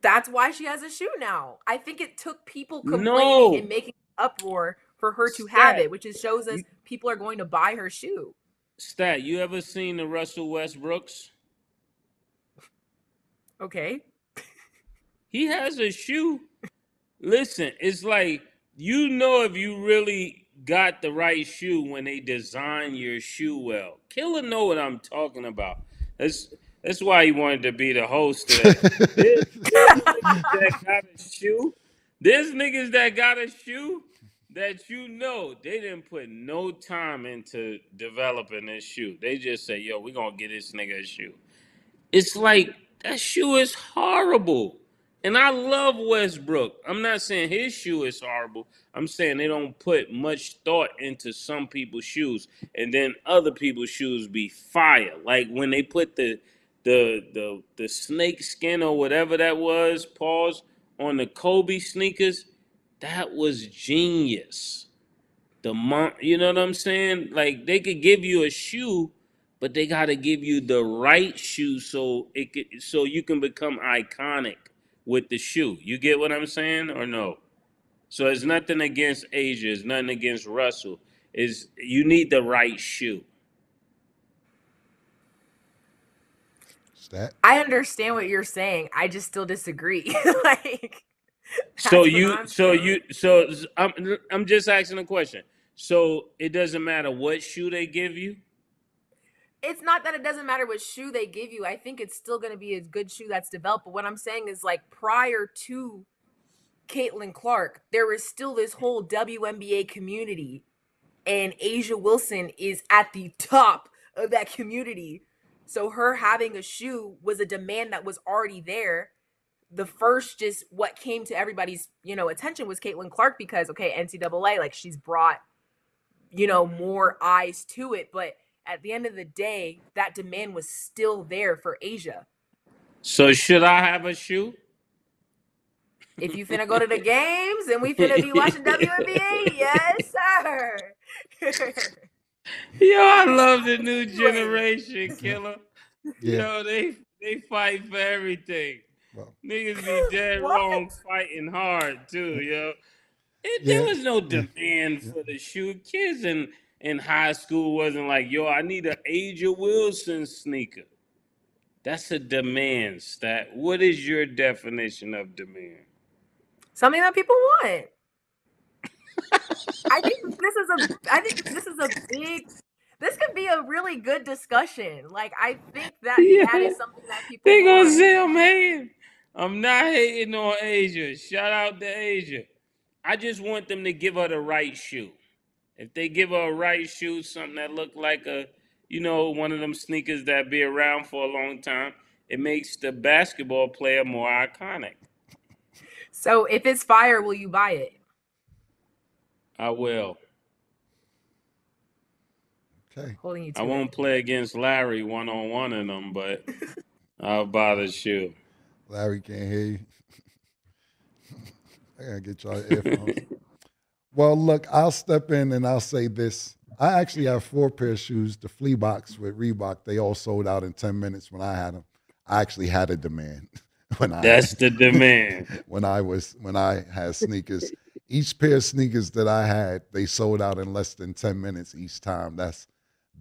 That's why she has a shoe now. I think it took people complaining No. and making uproar for her to have it, which is shows us You, people are going to buy her shoe. stat, you ever seen the Russell Westbrooks? Okay. He has a shoe. Listen, it's like you know if you really got the right shoe when they design your shoe well. Killer know what I'm talking about. That's that's why he wanted to be the host of that. There's, there's niggas that got a shoe. There's niggas that got a shoe that you know they didn't put no time into developing this shoe. They just say, yo, we're gonna get this nigga a shoe. It's like that shoe is horrible. And I love Westbrook. I'm not saying his shoe is horrible. I'm saying they don't put much thought into some people's shoes, and then other people's shoes be fire. Like when they put the the the the snake skin or whatever that was, pause on the Kobe sneakers. That was genius. The mon- you know what I'm saying? Like they could give you a shoe, but they got to give you the right shoe so it could, so you can become iconic with the shoe. You get what I'm saying or no? So it's nothing against A'ja. It's nothing against Russell. Is you need the right shoe. Stat. I understand what you're saying. I just still disagree. like So you, so you, so I'm, I'm just asking a question. So it doesn't matter what shoe they give you. It's not that it doesn't matter what shoe they give you. I think it's still going to be a good shoe that's developed. But what I'm saying is, like, prior to Caitlin Clark, there was still this whole WNBA community, and A'ja Wilson is at the top of that community. So her having a shoe was a demand that was already there. The first, just what came to everybody's, you know, attention was Caitlin Clark because okay, NCAA, like she's brought, you know, more eyes to it. But at the end of the day, that demand was still there for A'ja. So should I have a shoe? If you finna go to the games and we finna be watching WNBA, yes, sir. Yo, I love the new generation, killer. Yeah. Yo, they they fight for everything. Well, Niggas be dead wrong fighting hard too, yo. It, there was no demand for the shoe. Kids in in high school wasn't like, yo, I need an Aja Wilson sneaker. That's a demand, stat. What is your definition of demand? Something that people want. I think this is a I think this is a big this could be a really good discussion. Like I think that that Yeah. is something that people They gonna want. say I'm hating. I'm not hating on A'ja. Shout out to A'ja. I just want them to give her the right shoe. If they give her a right shoe, something that look like a, you know, one of them sneakers that be around for a long time, it makes the basketball player more iconic. So if it's fire, will you buy it? I will. okay. Holding you to I it. won't play against Larry one on one in them, but I'll buy the shoe. Larry can't hear you. I gotta get y'all earphones. well, look, I'll step in and I'll say this. I actually have four pair of shoes. The flea box with Reebok, they all sold out in 10 minutes when I had them. I actually had a demand when I That's the demand. when I was when I had sneakers. Each pair of sneakers that I had, they sold out in less than 10 minutes each time. That's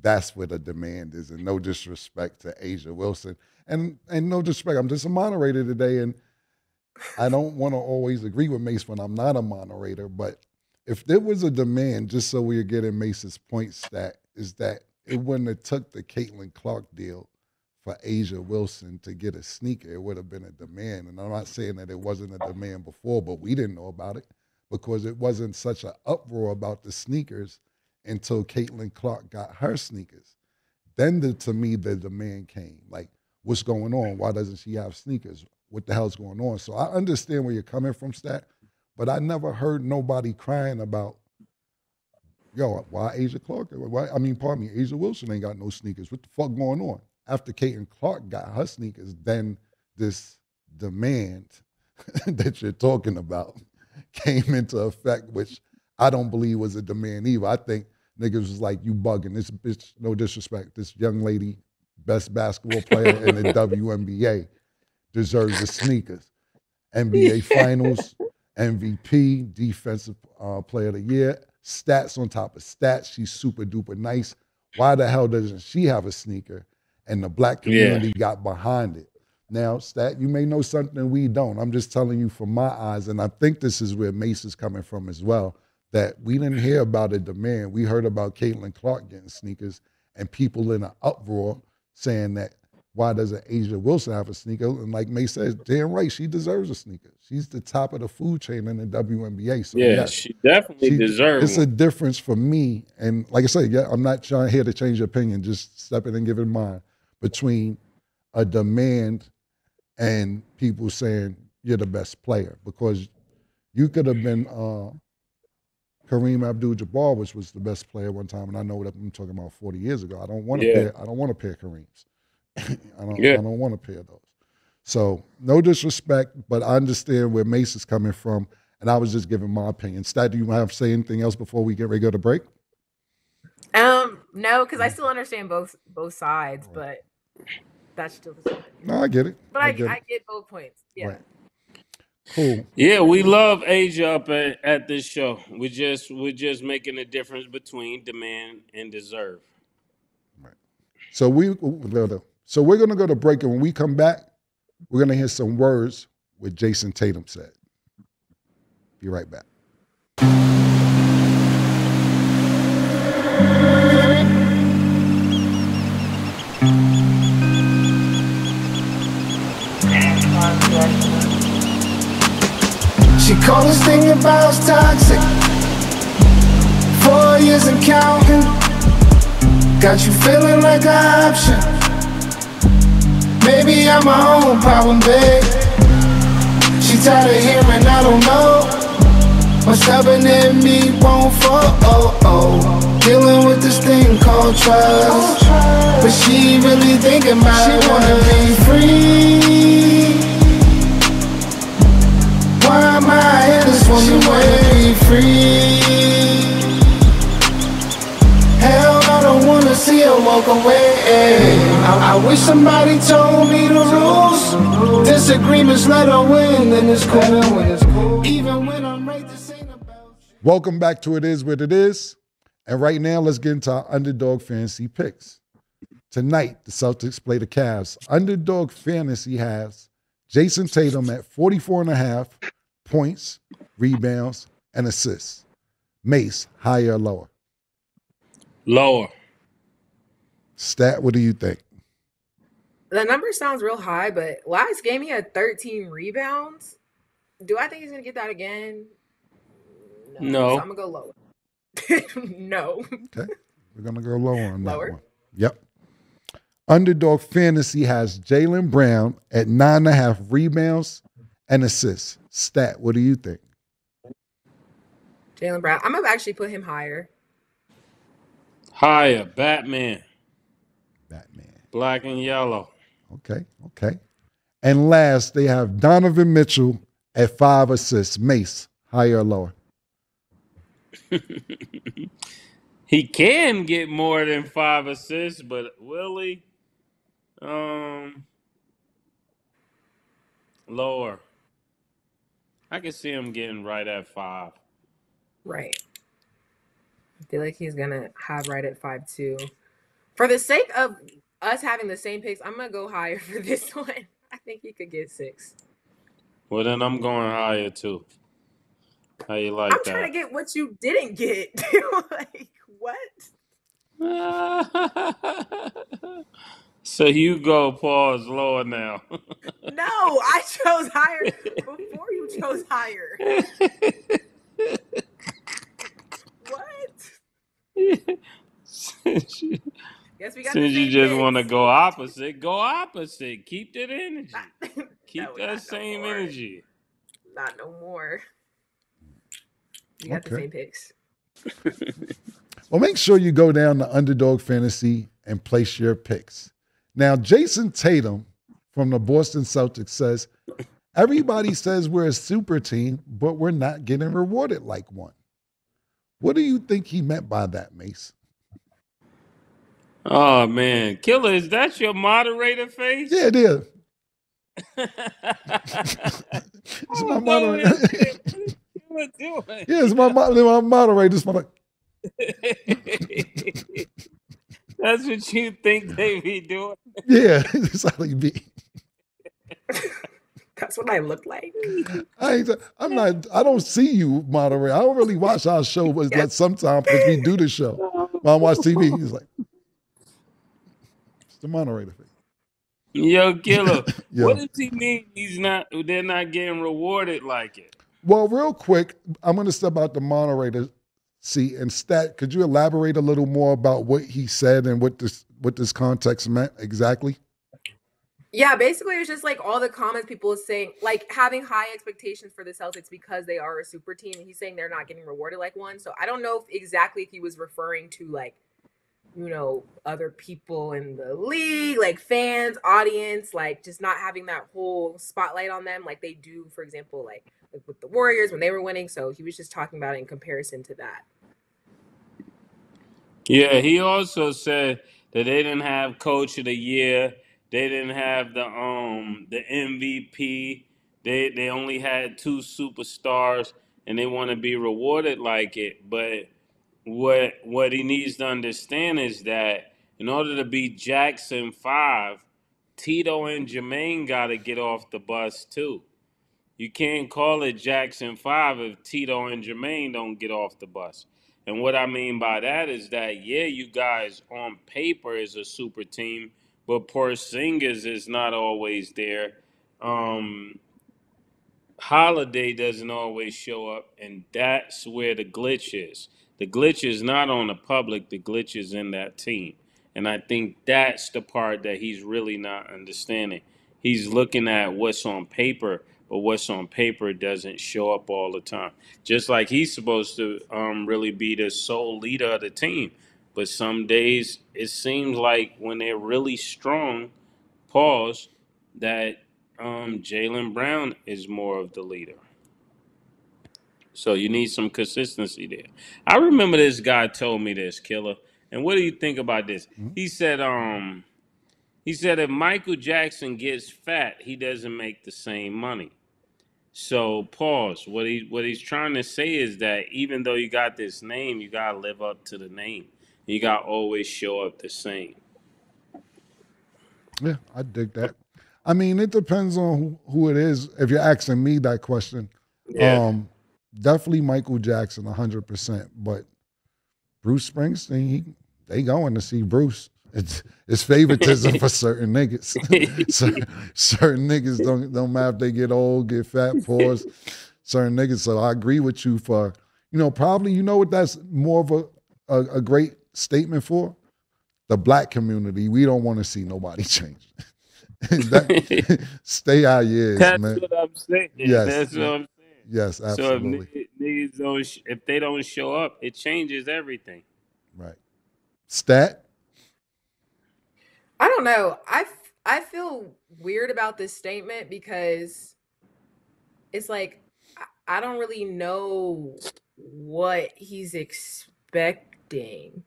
that's where the demand is. And no disrespect to A'ja Wilson. And and no disrespect. I'm just a moderator today. And I don't want to always agree with Mase when I'm not a moderator, but if there was a demand, just so we're getting Mase's point stat, is that it wouldn't have took the Caitlin Clark deal for A'ja Wilson to get a sneaker. It would have been a demand. And I'm not saying that it wasn't a demand before, but we didn't know about it because it wasn't such an uproar about the sneakers until Caitlin Clark got her sneakers. Then the, to me, the demand came. Like, what's going on? Why doesn't she have sneakers? What the hell's going on? So I understand where you're coming from, Stat, but I never heard nobody crying about, yo, why A'ja Clark? Why, I mean, pardon me, A'ja Wilson ain't got no sneakers. What the fuck going on? After Caitlin Clark got her sneakers, then this demand that you're talking about came into effect, which I don't believe was a demand either. I think niggas was like, you bugging. This bitch, no disrespect, this young lady, best basketball player in the WNBA, deserves the sneakers. NBA Finals, MVP, Defensive uh, Player of the Year, stats on top of stats. She's super duper nice. Why the hell doesn't she have a sneaker? And the black Yeah. community got behind it. Now, Stat, you may know something we don't. I'm just telling you from my eyes, and I think this is where Mase is coming from as well. That we didn't hear about a demand. We heard about Caitlin Clark getting sneakers, and people in an uproar saying that why doesn't A'ja Wilson have a sneaker? And like May says, damn right, she deserves a sneaker. She's the top of the food chain in the WNBA. So yeah, yes, she definitely she- deserves it's a difference for me. And like I said, yeah, I'm not trying here to change your opinion, just step in and give it mine between a demand and people saying you're the best player because you could have been uh, Kareem Abdul-Jabbar, which was the best player one time, and I know that I'm talking about 40 years ago. I don't want to Yeah. pair. I don't want to pair Kareems. I don't. Yeah. I don't want to pair those. So no disrespect, but I understand where Mase is coming from, and I was just giving my opinion. Stat, do you have to say anything else before we get ready to go to break? Um, no, because I still understand both both sides, but that's still the same. No, I get it. But I, I, get get, both points. Yeah. Right. Cool. Yeah, we love A'ja up at, at this show. We just we're just making a difference between demand and deserve. Right. So we so we're gonna go to break, and when we come back, we're gonna hear some words what Jayson Tatum said. Be right back. She called this thing about toxic. Four years and counting. Got you feeling like an option. Maybe I'm my own problem, babe. She tired of hearing I don't know. What's stubborn in me won't fall. Oh, oh. Dealing with this thing called trust. But she really thinking about it. Wanna be free. Walk away. Eh, I, I wish somebody told me the rules. Disagreements let her win, then it's cool. Even when I'm right, this ain't about you. Welcome back to It Is What It Is. And right now, let's get into our underdog fantasy picks. Tonight, the Celtics play the Cavs. Underdog fantasy has Jayson Tatum at 44 and a half points, rebounds, and assists. Mase, higher or lower? Lower. Stat, what do you think? The number sounds real high, but last game he had 13 rebounds. Do I think he's gonna get that again? No. So I'm gonna go lower. no. Okay. We're going to go lower on that one. Yep. Underdog Fantasy has Jaylen Brown at nine and a half rebounds and assists. Stat, what do you think? Jaylen Brown. I'm gonna actually put him higher. Higher. Batman. Batman. Black and yellow. Okay. Okay. And last, they have Donovan Mitchell at five assists. Mase, higher or lower? He can get more than five assists, but will he? Um, lower. I can see him getting right at five. Right. I feel like he's gonna have right at five two. For the sake of us having the same picks, I'm gonna go higher for this one. I think he could get six. Well, then I'm going higher too. How you like I'm trying to get what you didn't get. like what? so you go pause lower now. No, I chose higher before you chose higher. What? Since you, Guess we got the since you just want to go opposite, go opposite. Keep that energy. Keep No, that not no same energy. Not no more. You got the same picks. Well, make sure you go down to Underdog Fantasy and place your picks. Now, Jayson Tatum from the Boston Celtics says, Everybody says we're a super team, but we're not getting rewarded like one. What do you think he meant by that, Mase? Oh man, Killer, is that your moderator face? Yeah, it is. it's It's my moderator. What you doing? yeah, it's my, mo- my moderator. It's my, That's what you think they be doing. yeah, it's how he be. That's what I look like. I ain't, I'm not. I don't see you moderate. I don't really watch our show, but like sometimes because we do the show. When I watch TV, he's like, it's the moderator thing. Yo, killer. Yeah. What does he mean? He's not. They're not getting rewarded like it. Well, real quick, I'm going to step out the moderator seat and stat. Could you elaborate a little more about what he said and what this what this context meant exactly? Yeah, basically, it was just like all the comments people were saying, like having high expectations for the Celtics because they are a super team. And he's saying they're not getting rewarded like one. So I don't know if exactly if he was referring to like, you know, other people in the league, like fans, audience, like just not having that whole spotlight on them like they do, for example, like, with the Warriors when they were winning. So he was just talking about it in comparison to that. Yeah, he also said that they didn't have coach of the year. They didn't have the um the MVP. They they only had two superstars and they want to be rewarded like it. But what what he needs to understand is that in order to be Jackson 5, Tito and Jermaine got to get off the bus too. You can't call it Jackson 5 if Tito and Jermaine don't get off the bus. And what I mean by that is that, yeah, you guys on paper is a super team, but Porzingis is not always there. Um, Holiday doesn't always show up, and that's where the glitch is. The glitch is not on the public, the glitch is in that team. And I think that's the part that he's really not understanding. He's looking at what's on paper, but what's on paper doesn't show up all the time. Just like he's supposed to um, really be the sole leader of the team. But some days it seems like when they're really strong, pause, that um, Jaylen Brown is more of the leader. So you need some consistency there. I remember this guy told me this, killer. And what do you think about this? He said, um, he said if Michael Jackson gets fat, he doesn't make the same money. So pause. What he what he's trying to say is that even though you got this name, you gotta live up to the name. You gotta always show up the same. Yeah, I dig that. I mean, it depends on who, who it is. If you're asking me that question, Yeah. um, definitely Michael Jackson, hundred percent. But Bruce Springsteen, he, they going to see Bruce. It's it's favoritism for certain niggas. certain, certain niggas don't don't matter if they get old, get fat, pause. Certain niggas. So I agree with you for you know probably you know what that's more of a a, a great statement for the black community. We don't want to see nobody change. That- stay you is, That's man. what I'm saying. Yes. That's what I'm saying. Yes, So if absolutely. niggas, niggas don't, if they don't show up, it changes everything. Right. Stat. I don't know. I f- I feel weird about this statement because it's like I- I don't really know what he's expecting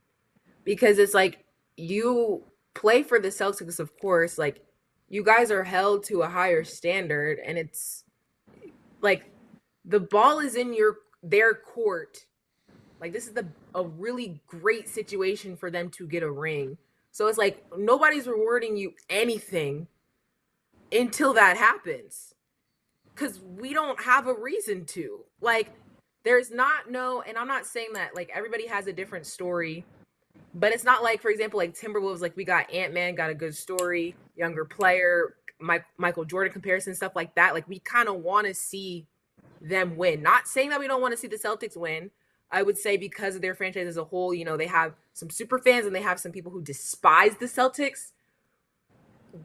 because it's like you play for the Celtics, of course. Like you guys are held to a higher standard, and it's like the ball is in your their court. Like this is the a really great situation for them to get a ring. So it's like nobody's rewarding you anything until that happens. Cuz we don't have a reason to. Like there's not no and I'm not saying that like everybody has a different story. But it's not like for example like Timberwolves like we got Ant-Man got a good story, younger player, Mike, Michael Jordan comparison stuff like that. Like we kind of want to see them win. Not saying that we don't want to see the Celtics win. I would say because of their franchise as a whole, you know, they have some super fans and they have some people who despise the Celtics.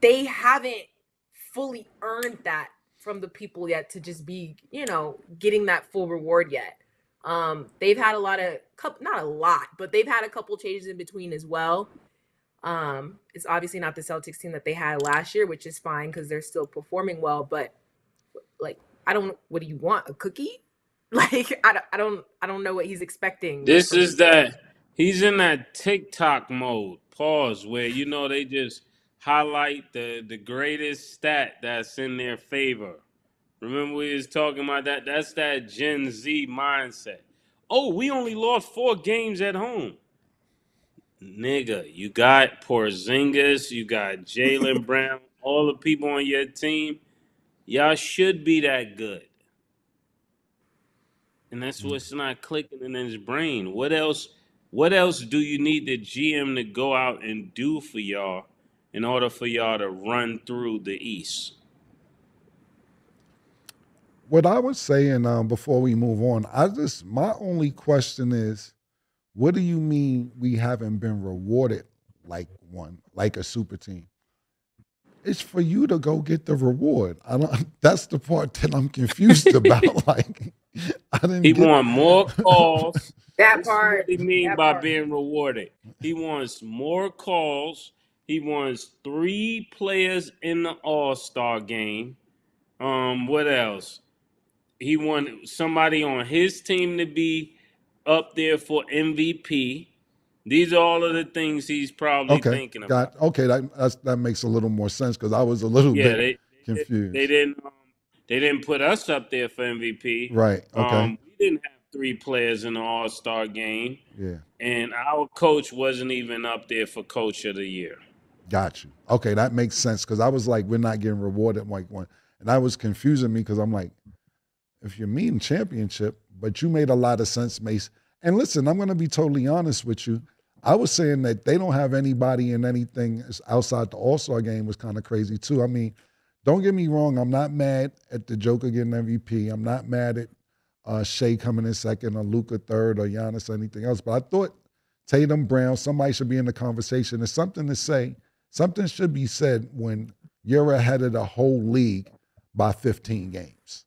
They haven't fully earned that from the people yet to just be, you know, getting that full reward yet. Um, they've had a lot of not a lot, but they've had a couple changes in between as well. Um, it's obviously not the Celtics team that they had last year, which is fine because they're still performing well. But like, I don't. What do you want? A cookie? Like, I don't. I don't. I don't know what he's expecting. This is that he's in that TikTok mode. Pause where you know they just highlight the the greatest stat that's in their favor. Remember we was talking about that. That's that Gen Z mindset. Oh, we only lost four games at home. Nigga, you got Porzingis, you got Jaylen Brown, all the people on your team. Y'all should be that good. And that's what's not clicking in his brain. What else what else do you need the GM to go out and do for y'all in order for y'all to run through the East? What I was saying um, before we move on, I just my only question is, what do you mean we haven't been rewarded like one, like a super team? It's for you to go get the reward. I don't. That's the part that I'm confused about. like, I didn't. He get, want more calls. That part. what he mean that by part. being rewarded. He wants more calls. He wants three players in the All Star game. Um, what else? He want somebody on his team to be up there for MVP. These are all of the things he's probably okay, thinking about. got okay. That that's, that makes a little more sense because I was a little Yeah, bit they they, confused. they didn't um, they didn't put us up there for MVP. right. Okay. Um, we didn't have three players in the All Star game. yeah. and our coach wasn't even up there for coach of the year. Got you. Okay, that makes sense because I was like, we're not getting rewarded like one, and that was confusing me because I'm like, if you're meeting championship, but you made a lot of sense, Mase. And listen, I'm going to be totally honest with you. I was saying that they don't have anybody in anything outside the All Star game was kind of crazy too. I mean, don't get me wrong. I'm not mad at the Joker getting MVP. I'm not mad at uh, Shai coming in second or Luka third or Giannis or anything else. But I thought Tatum Brown, somebody should be in the conversation. There's something to say. Something should be said when you're ahead of the whole league by 15 games.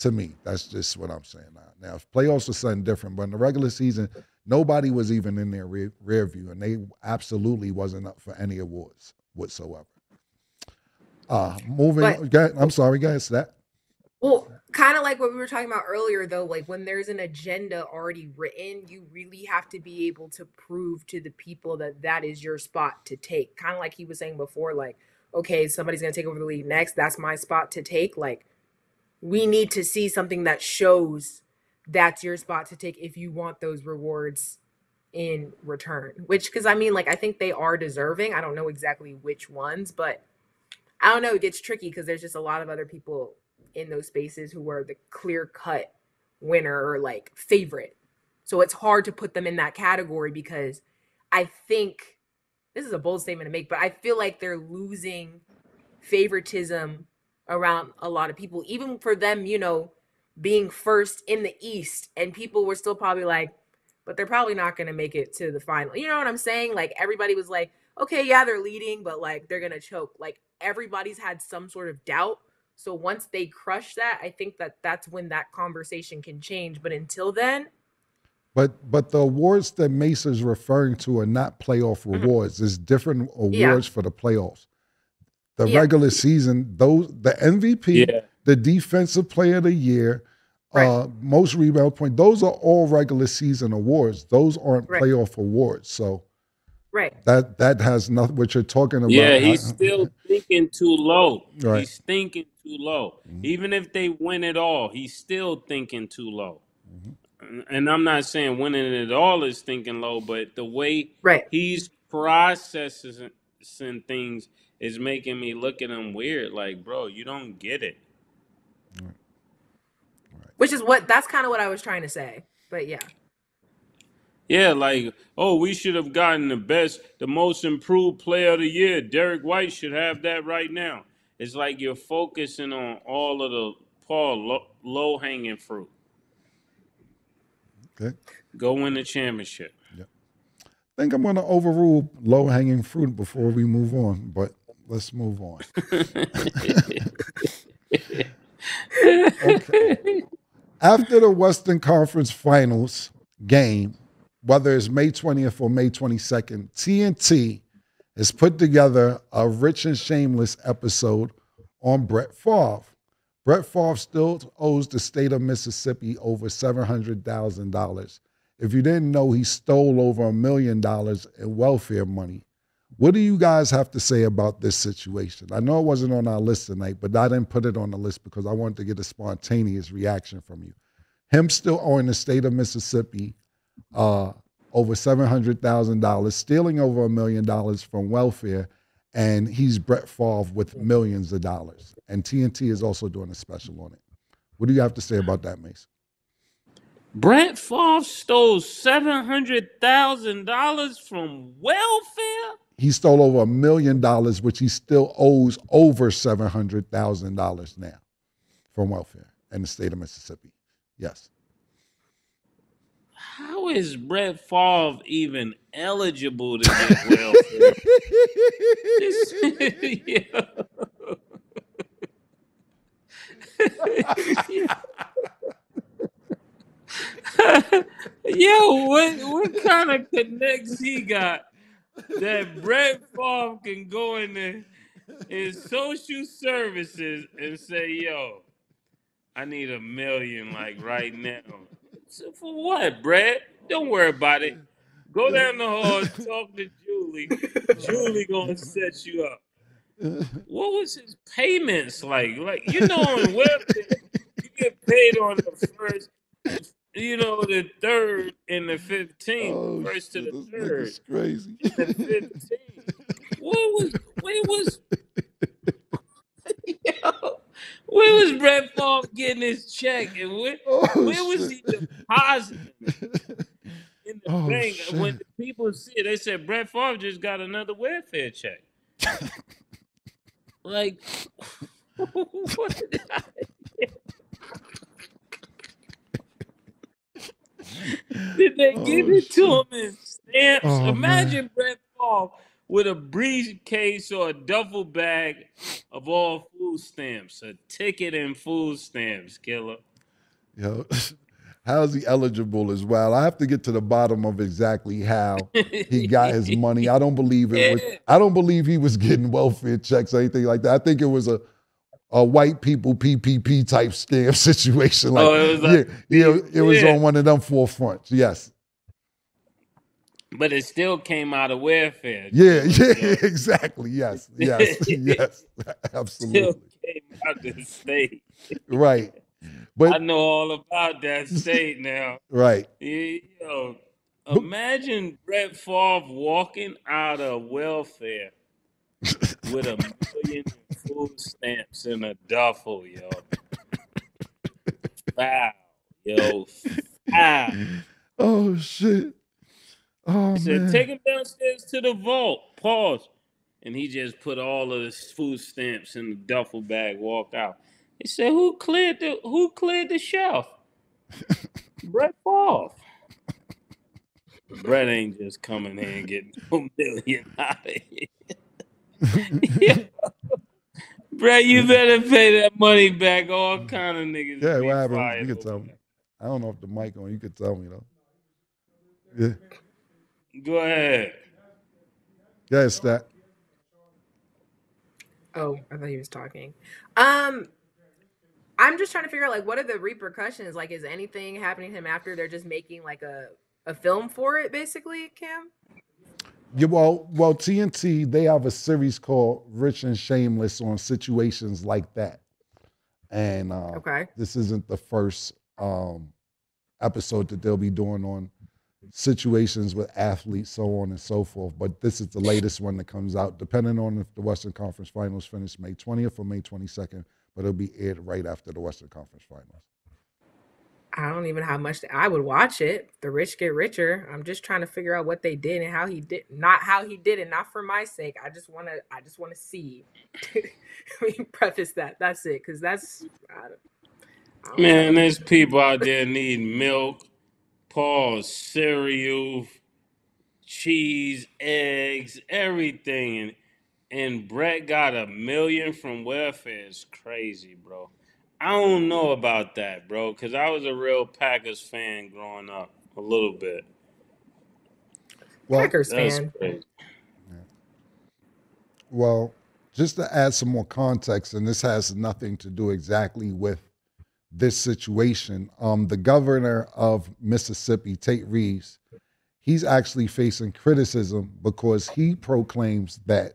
To me, that's just what I'm saying now. Now, playoffs are something different, but in the regular season, nobody was even in their rear, rear view, and they absolutely wasn't up for any awards whatsoever. Uh, moving, But- ahead. I'm sorry, guys. That Well, kind of like what we were talking about earlier, though, like when there's an agenda already written, you really have to be able to prove to the people that that is your spot to take. Kind of like he was saying before, like, okay, somebody's going to take over the league next. That's my spot to take. Like, we need to see something that shows that's your spot to take if you want those rewards in return. Which, because I mean, like, I think they are deserving. I don't know exactly which ones, but I don't know. It gets tricky because there's just a lot of other people in those spaces who are the clear cut winner or like favorite. So it's hard to put them in that category because I think this is a bold statement to make, but I feel like they're losing favoritism around a lot of people, even for them, you know, being first in the East. And people were still probably like, but they're probably not going to make it to the final. You know what I'm saying? Like everybody was like, okay, yeah, they're leading, but like they're going to choke. Like everybody's had some sort of doubt. So once they crush that, I think that that's when that conversation can change. But until then, But but the awards that Mesa is referring to are not playoff rewards. It's different awards Yeah. for the playoffs. The Yeah. regular season, those the MVP, Yeah. The defensive player of the year, Right. uh, most rebound point, those are all regular season awards. Those aren't Right. playoff awards. So right. that that has nothing what you're talking about. Yeah, he's still thinking too low. Right. He's thinking too low. Mhm. Even if they win it all, he's still thinking too low. Mhm. And- And I'm not saying winning it all is thinking low, but the way Right. he's processing things is making me look at him weird. Like, bro, you don't get it. Which is what that's kind of what I was trying to say. But yeah. Yeah, like, oh, we should have gotten the best, the most improved player of the year. Derrick White should have that right now. It's like you're focusing on all of the Paul low hanging fruit. Okay. Go win the championship. Yeah. I think I'm going to overrule low hanging fruit before we move on, but let's move on. Okay. After the Western Conference Finals game, whether it's May 20th or May 22nd, TNT has put together a Rich and Shameless episode on Brett Favre. Brett Favre still owes the state of Mississippi over $700,000. If you didn't know, he stole over a million dollars in welfare money. What do you guys have to say about this situation? I know it wasn't on our list tonight, but I didn't put it on the list because I wanted to get a spontaneous reaction from you. Him still owing the state of Mississippi uh, over seven hundred thousand dollars, stealing over a million dollars from welfare, and he's Brett Favre with millions of dollars. And TNT is also doing a special on it. What do you have to say about that, Mase? Brett Favre stole seven hundred thousand dollars from welfare. He stole over a million dollars, which he still owes over seven hundred thousand dollars now from welfare in the state of Mississippi. Yes. How is Brett Favre even eligible to get welfare? Yo, what what kind of connects he got that Brett Favre can go in there in social services and say, "Yo, I need a million like right now." So for what, Brett? Don't worry about it. Go down the hall, talk to Julie. Julie gonna set you up. What was his payments like? Like you know, on welfare, you get paid on the first, you know, the third and the fifteenth, oh, first to shit, the this third, nigga's crazy. the fifteenth. What was? Where was? Yo, where was Brett Favre getting his check, and where, Oh, where was he depositing in the Oh, bank? When the people see it, they said Brett Favre just got another welfare check. like, what did I? Did they oh, give Oh, it to him in stamps? Oh, Imagine Brett Favre with a briefcase or a duffel bag of all food stamps, a ticket and food stamps, killer. Yo, how's he eligible as well? I have to get to the bottom of exactly how he got his money. I don't believe it was. I don't believe he was getting welfare checks or anything like that. I think it was a a white people PPP type scam situation. Like, Oh, it was like- yeah, yeah, it was yeah. on one of them forefronts. Yes, But it still came out of welfare. yeah, yeah, exactly. Yes, yes, yes, Still absolutely came out the state. right. But I know all about that state now. right, Yeah, Yo, imagine Brett Favre walking out of welfare with a million food stamps in a duffel, yo. Foul, yo. Foul. oh shit, oh He said, man, take him downstairs to the vault. Pause. And he just put all of his food stamps in the duffel bag, walk out. He said, Who cleared the who cleared the shelf? Brett Favre. Brett ain't just coming in and getting a million out of here. Brett, you better pay that money back. All kind of niggas. Yeah, be what happened? You could tell me. I don't know if the mic on. You could tell me though. Yeah. Go ahead. yeah, it's that. Oh, I thought he was talking. Um, I'm just trying to figure out like what are the repercussions? Like, is anything happening to him after they're just making like a a film for it, basically, Cam? Yeah, well, well, TNT they have a series called Rich and Shameless on situations like that, and uh, Okay. this isn't the first um, episode that they'll be doing on situations with athletes, so on and so forth. But this is the latest one that comes out, depending on if the Western Conference Finals finish May 20th or May 22nd. But it'll be aired right after the Western Conference Finals. I don't even have much. To, I would watch it. The rich get richer. I'm just trying to figure out what they did and how he did. Not how he did it. Not for my sake. I just want to. I just want to see. Let me preface that. That's it. Because that's. I don't, I don't Man, know. there's people out there need milk, pause, cereal, cheese, eggs, everything. And, and Brett got a million from welfare. It's crazy, bro. I don't know about that, bro, because I was a real Packers fan growing up, a little bit. Well, Packers That's fan. crazy. Well, just to add some more context, and this has nothing to do exactly with this situation. Um, the governor of Mississippi, Tate Reeves, he's actually facing criticism because he proclaims that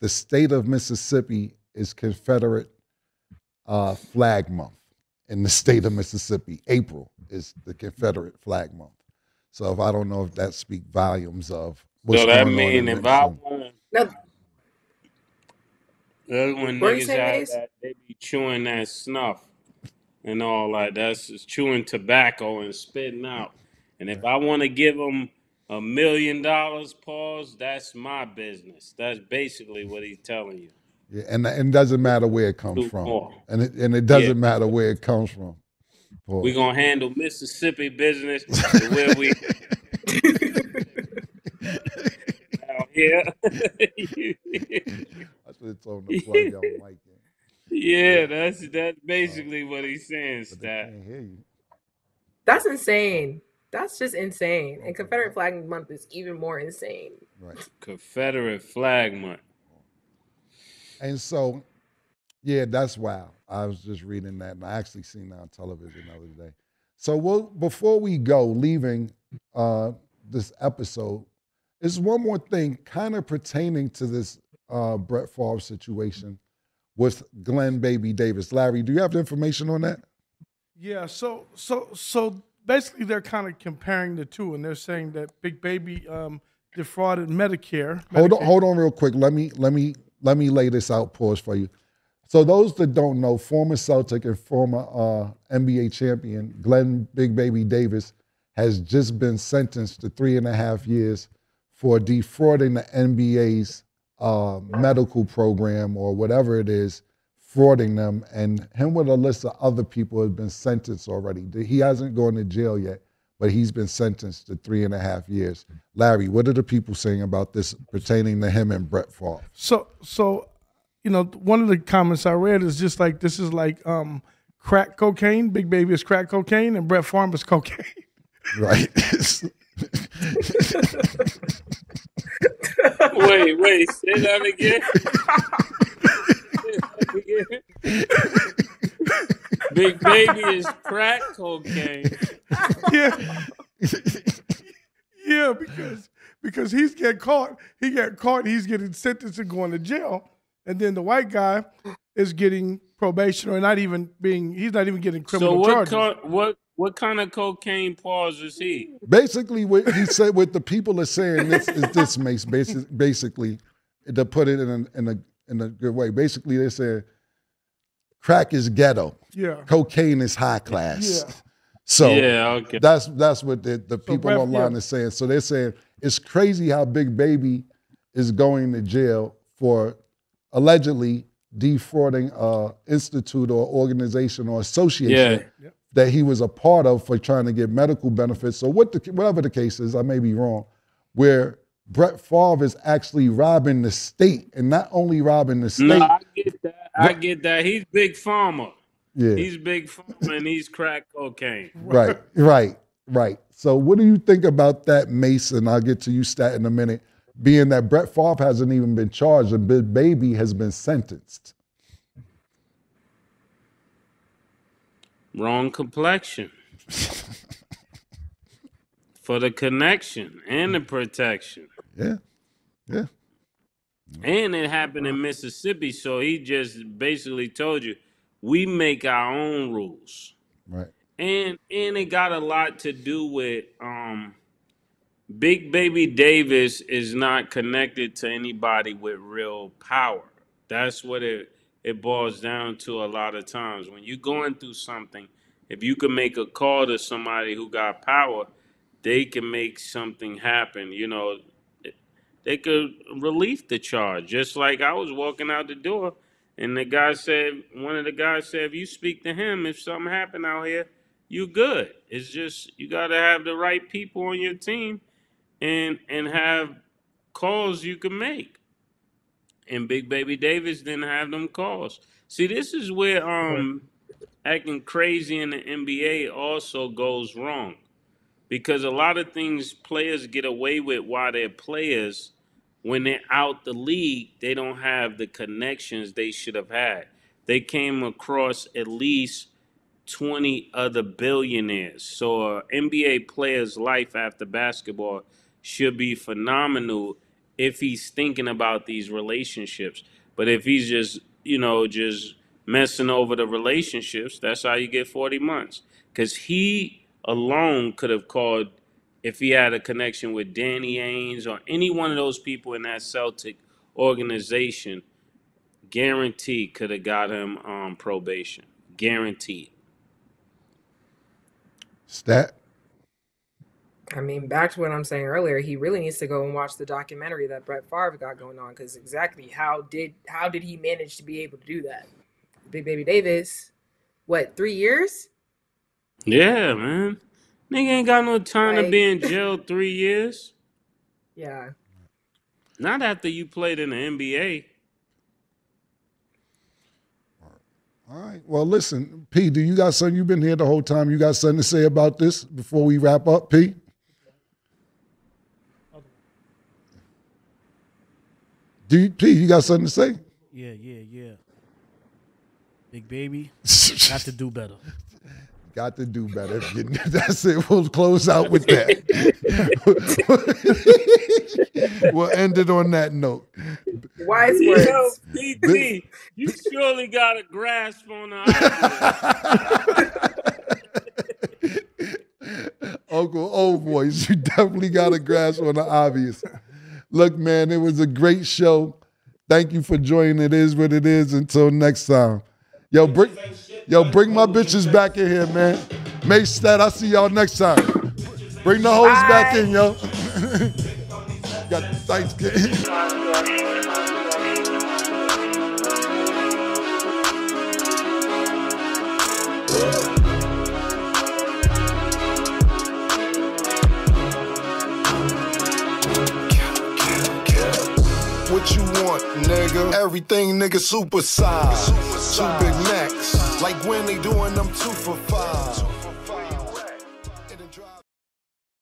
the state of Mississippi is Confederate uh, flag month in the state of Mississippi. April is the Confederate flag month. So if I don't know if that speak volumes of what's So that going on mean in if I Mississippi. want No, That's when What you niggas saying, have Mase? that they be chewing that snuff and all that. That's just chewing tobacco and spitting out. And if I want to give them a million dollars, pause, that's my business. That's basically what he's telling you. Yeah, and and it doesn't matter where it comes from, more. and it and it doesn't matter where it comes from. We're gonna handle Mississippi business to where we out here. I should have told him to plug your mic in, yeah, that's that's basically what he's saying, but Stat. can't hear you. That's insane. That's just insane. And Confederate Flag Month is even more insane. Right. Confederate flag month. And so, yeah, that's wild. I was just reading that, and I actually seen that on television the other day. So, we'll, before we go, leaving uh, this episode, is one more thing kind of pertaining to this uh, Brett Favre situation with Glen Baby Davis. Larry, do you have the information on that? Yeah, so so so basically they're kind of comparing the two, and they're saying that Big Baby um, defrauded Medicare. Hold on, hold on, real quick. Let me let me let me lay this out. Pause for you. So those that don't know, former Celtic and former uh, NBA champion Glen Big Baby Davis has just been sentenced to three and a half years for defrauding the NBA's uh, medical program or whatever it is, frauding them. And him with a list of other people have been sentenced already. He hasn't gone to jail yet, but he's been sentenced to three and a half years. Larry, what are the people saying about this pertaining to him and Brett Favre? So so you know one of the comments I read is just like this is like um, crack cocaine. Big Baby is crack cocaine, and Brett Favre is cocaine. Right? Wait, wait, say that again. Say that again. Big baby is crack cocaine. yeah, yeah, because because he's getting caught. He got caught. He's getting sentenced and going to jail, and then the white guy is getting probation or not even being. He's not even getting criminal So criminal what charges. co- what what kind of cocaine pause is he? basically, what he said, what the people are saying this is this makes basic, basically to put it in a, in a in a good way. Basically, they're saying crack is ghetto, yeah, cocaine is high class. Yeah. So yeah, okay. that's that's what the, the people Brett- online yeah. are saying. So they're saying it's crazy how Big Baby is going to jail for allegedly defrauding a institute or organization or association Yeah. that he was a part of for trying to get medical benefits. So what the, whatever the case is, I may be wrong, where Brett Favre is actually robbing the state, and not only robbing the state. No, I get that. I get that. He's big farmer. yeah, He's big farmer and he's crack cocaine. right, right, right. So what do you think about that, Mason? I'll get to you, Stat, in a minute. Being that Brett Favre hasn't even been charged, and Big Baby has been sentenced. Wrong complexion. For the connection and the protection. Yeah, yeah, And it happened in Mississippi, so he just basically told you we make our own rules. right. And and it got a lot to do with um Big Baby Davis is not connected to anybody with real power. That's what it it boils down to a lot of times. When you're going through something, if you can make a call to somebody who got power, they can make something happen. You know, they could relieve the charge. Just like I was walking out the door and the guy said, one of the guys said, if you speak to him, if something happened out here, you good. It's just you got to have the right people on your team and and have calls you can make. And Big Baby Davis didn't have them calls. See, this is where um acting crazy in the NBA also goes wrong. Because a lot of things players get away with while they're players, when they're out the league, they don't have the connections they should have had. They came across at least 20 other billionaires. So uh, a NBA player's life after basketball should be phenomenal if he's thinking about these relationships. But if he's just, you know, just messing over the relationships, that's how you get 40 months. Because he alone could have called, if he had a connection with Danny Ainge or any one of those people in that Celtic organization, guaranteed could have got him on probation. Guaranteed. Stat. I mean, back to what I'm saying earlier, he really needs to go and watch the documentary that Brett Favre got going on because exactly how did how did he manage to be able to do that? Big Baby Davis, what three years? Yeah, man. Nigga ain't got no time to Like- be in jail three years. Yeah, Not after you played in the NBA. All right. Well, listen, P, do you got something? You've been here the whole time. You got something to say about this before we wrap up, P? Do you, P, you got something to say? Yeah, yeah, yeah. Big baby, got to do better. Got to do better. That's it. We'll close out with that. we'll end it on that note. wise Yo, words. PT, you surely got a grasp on the idea. Uncle Old Voice, you definitely got a grasp on the obvious. Look, man, it was a great show. Thank you for joining. It is what it is. Until next time. Yo, bring, yo, bring my bitches back in here, man. Make stat. I'll see y'all next time. Bring the hoes back in, yo. got Thanksgiving. What you want, nigga? Everything, nigga, super size. Two Big Macs. Like when they doing them two for five.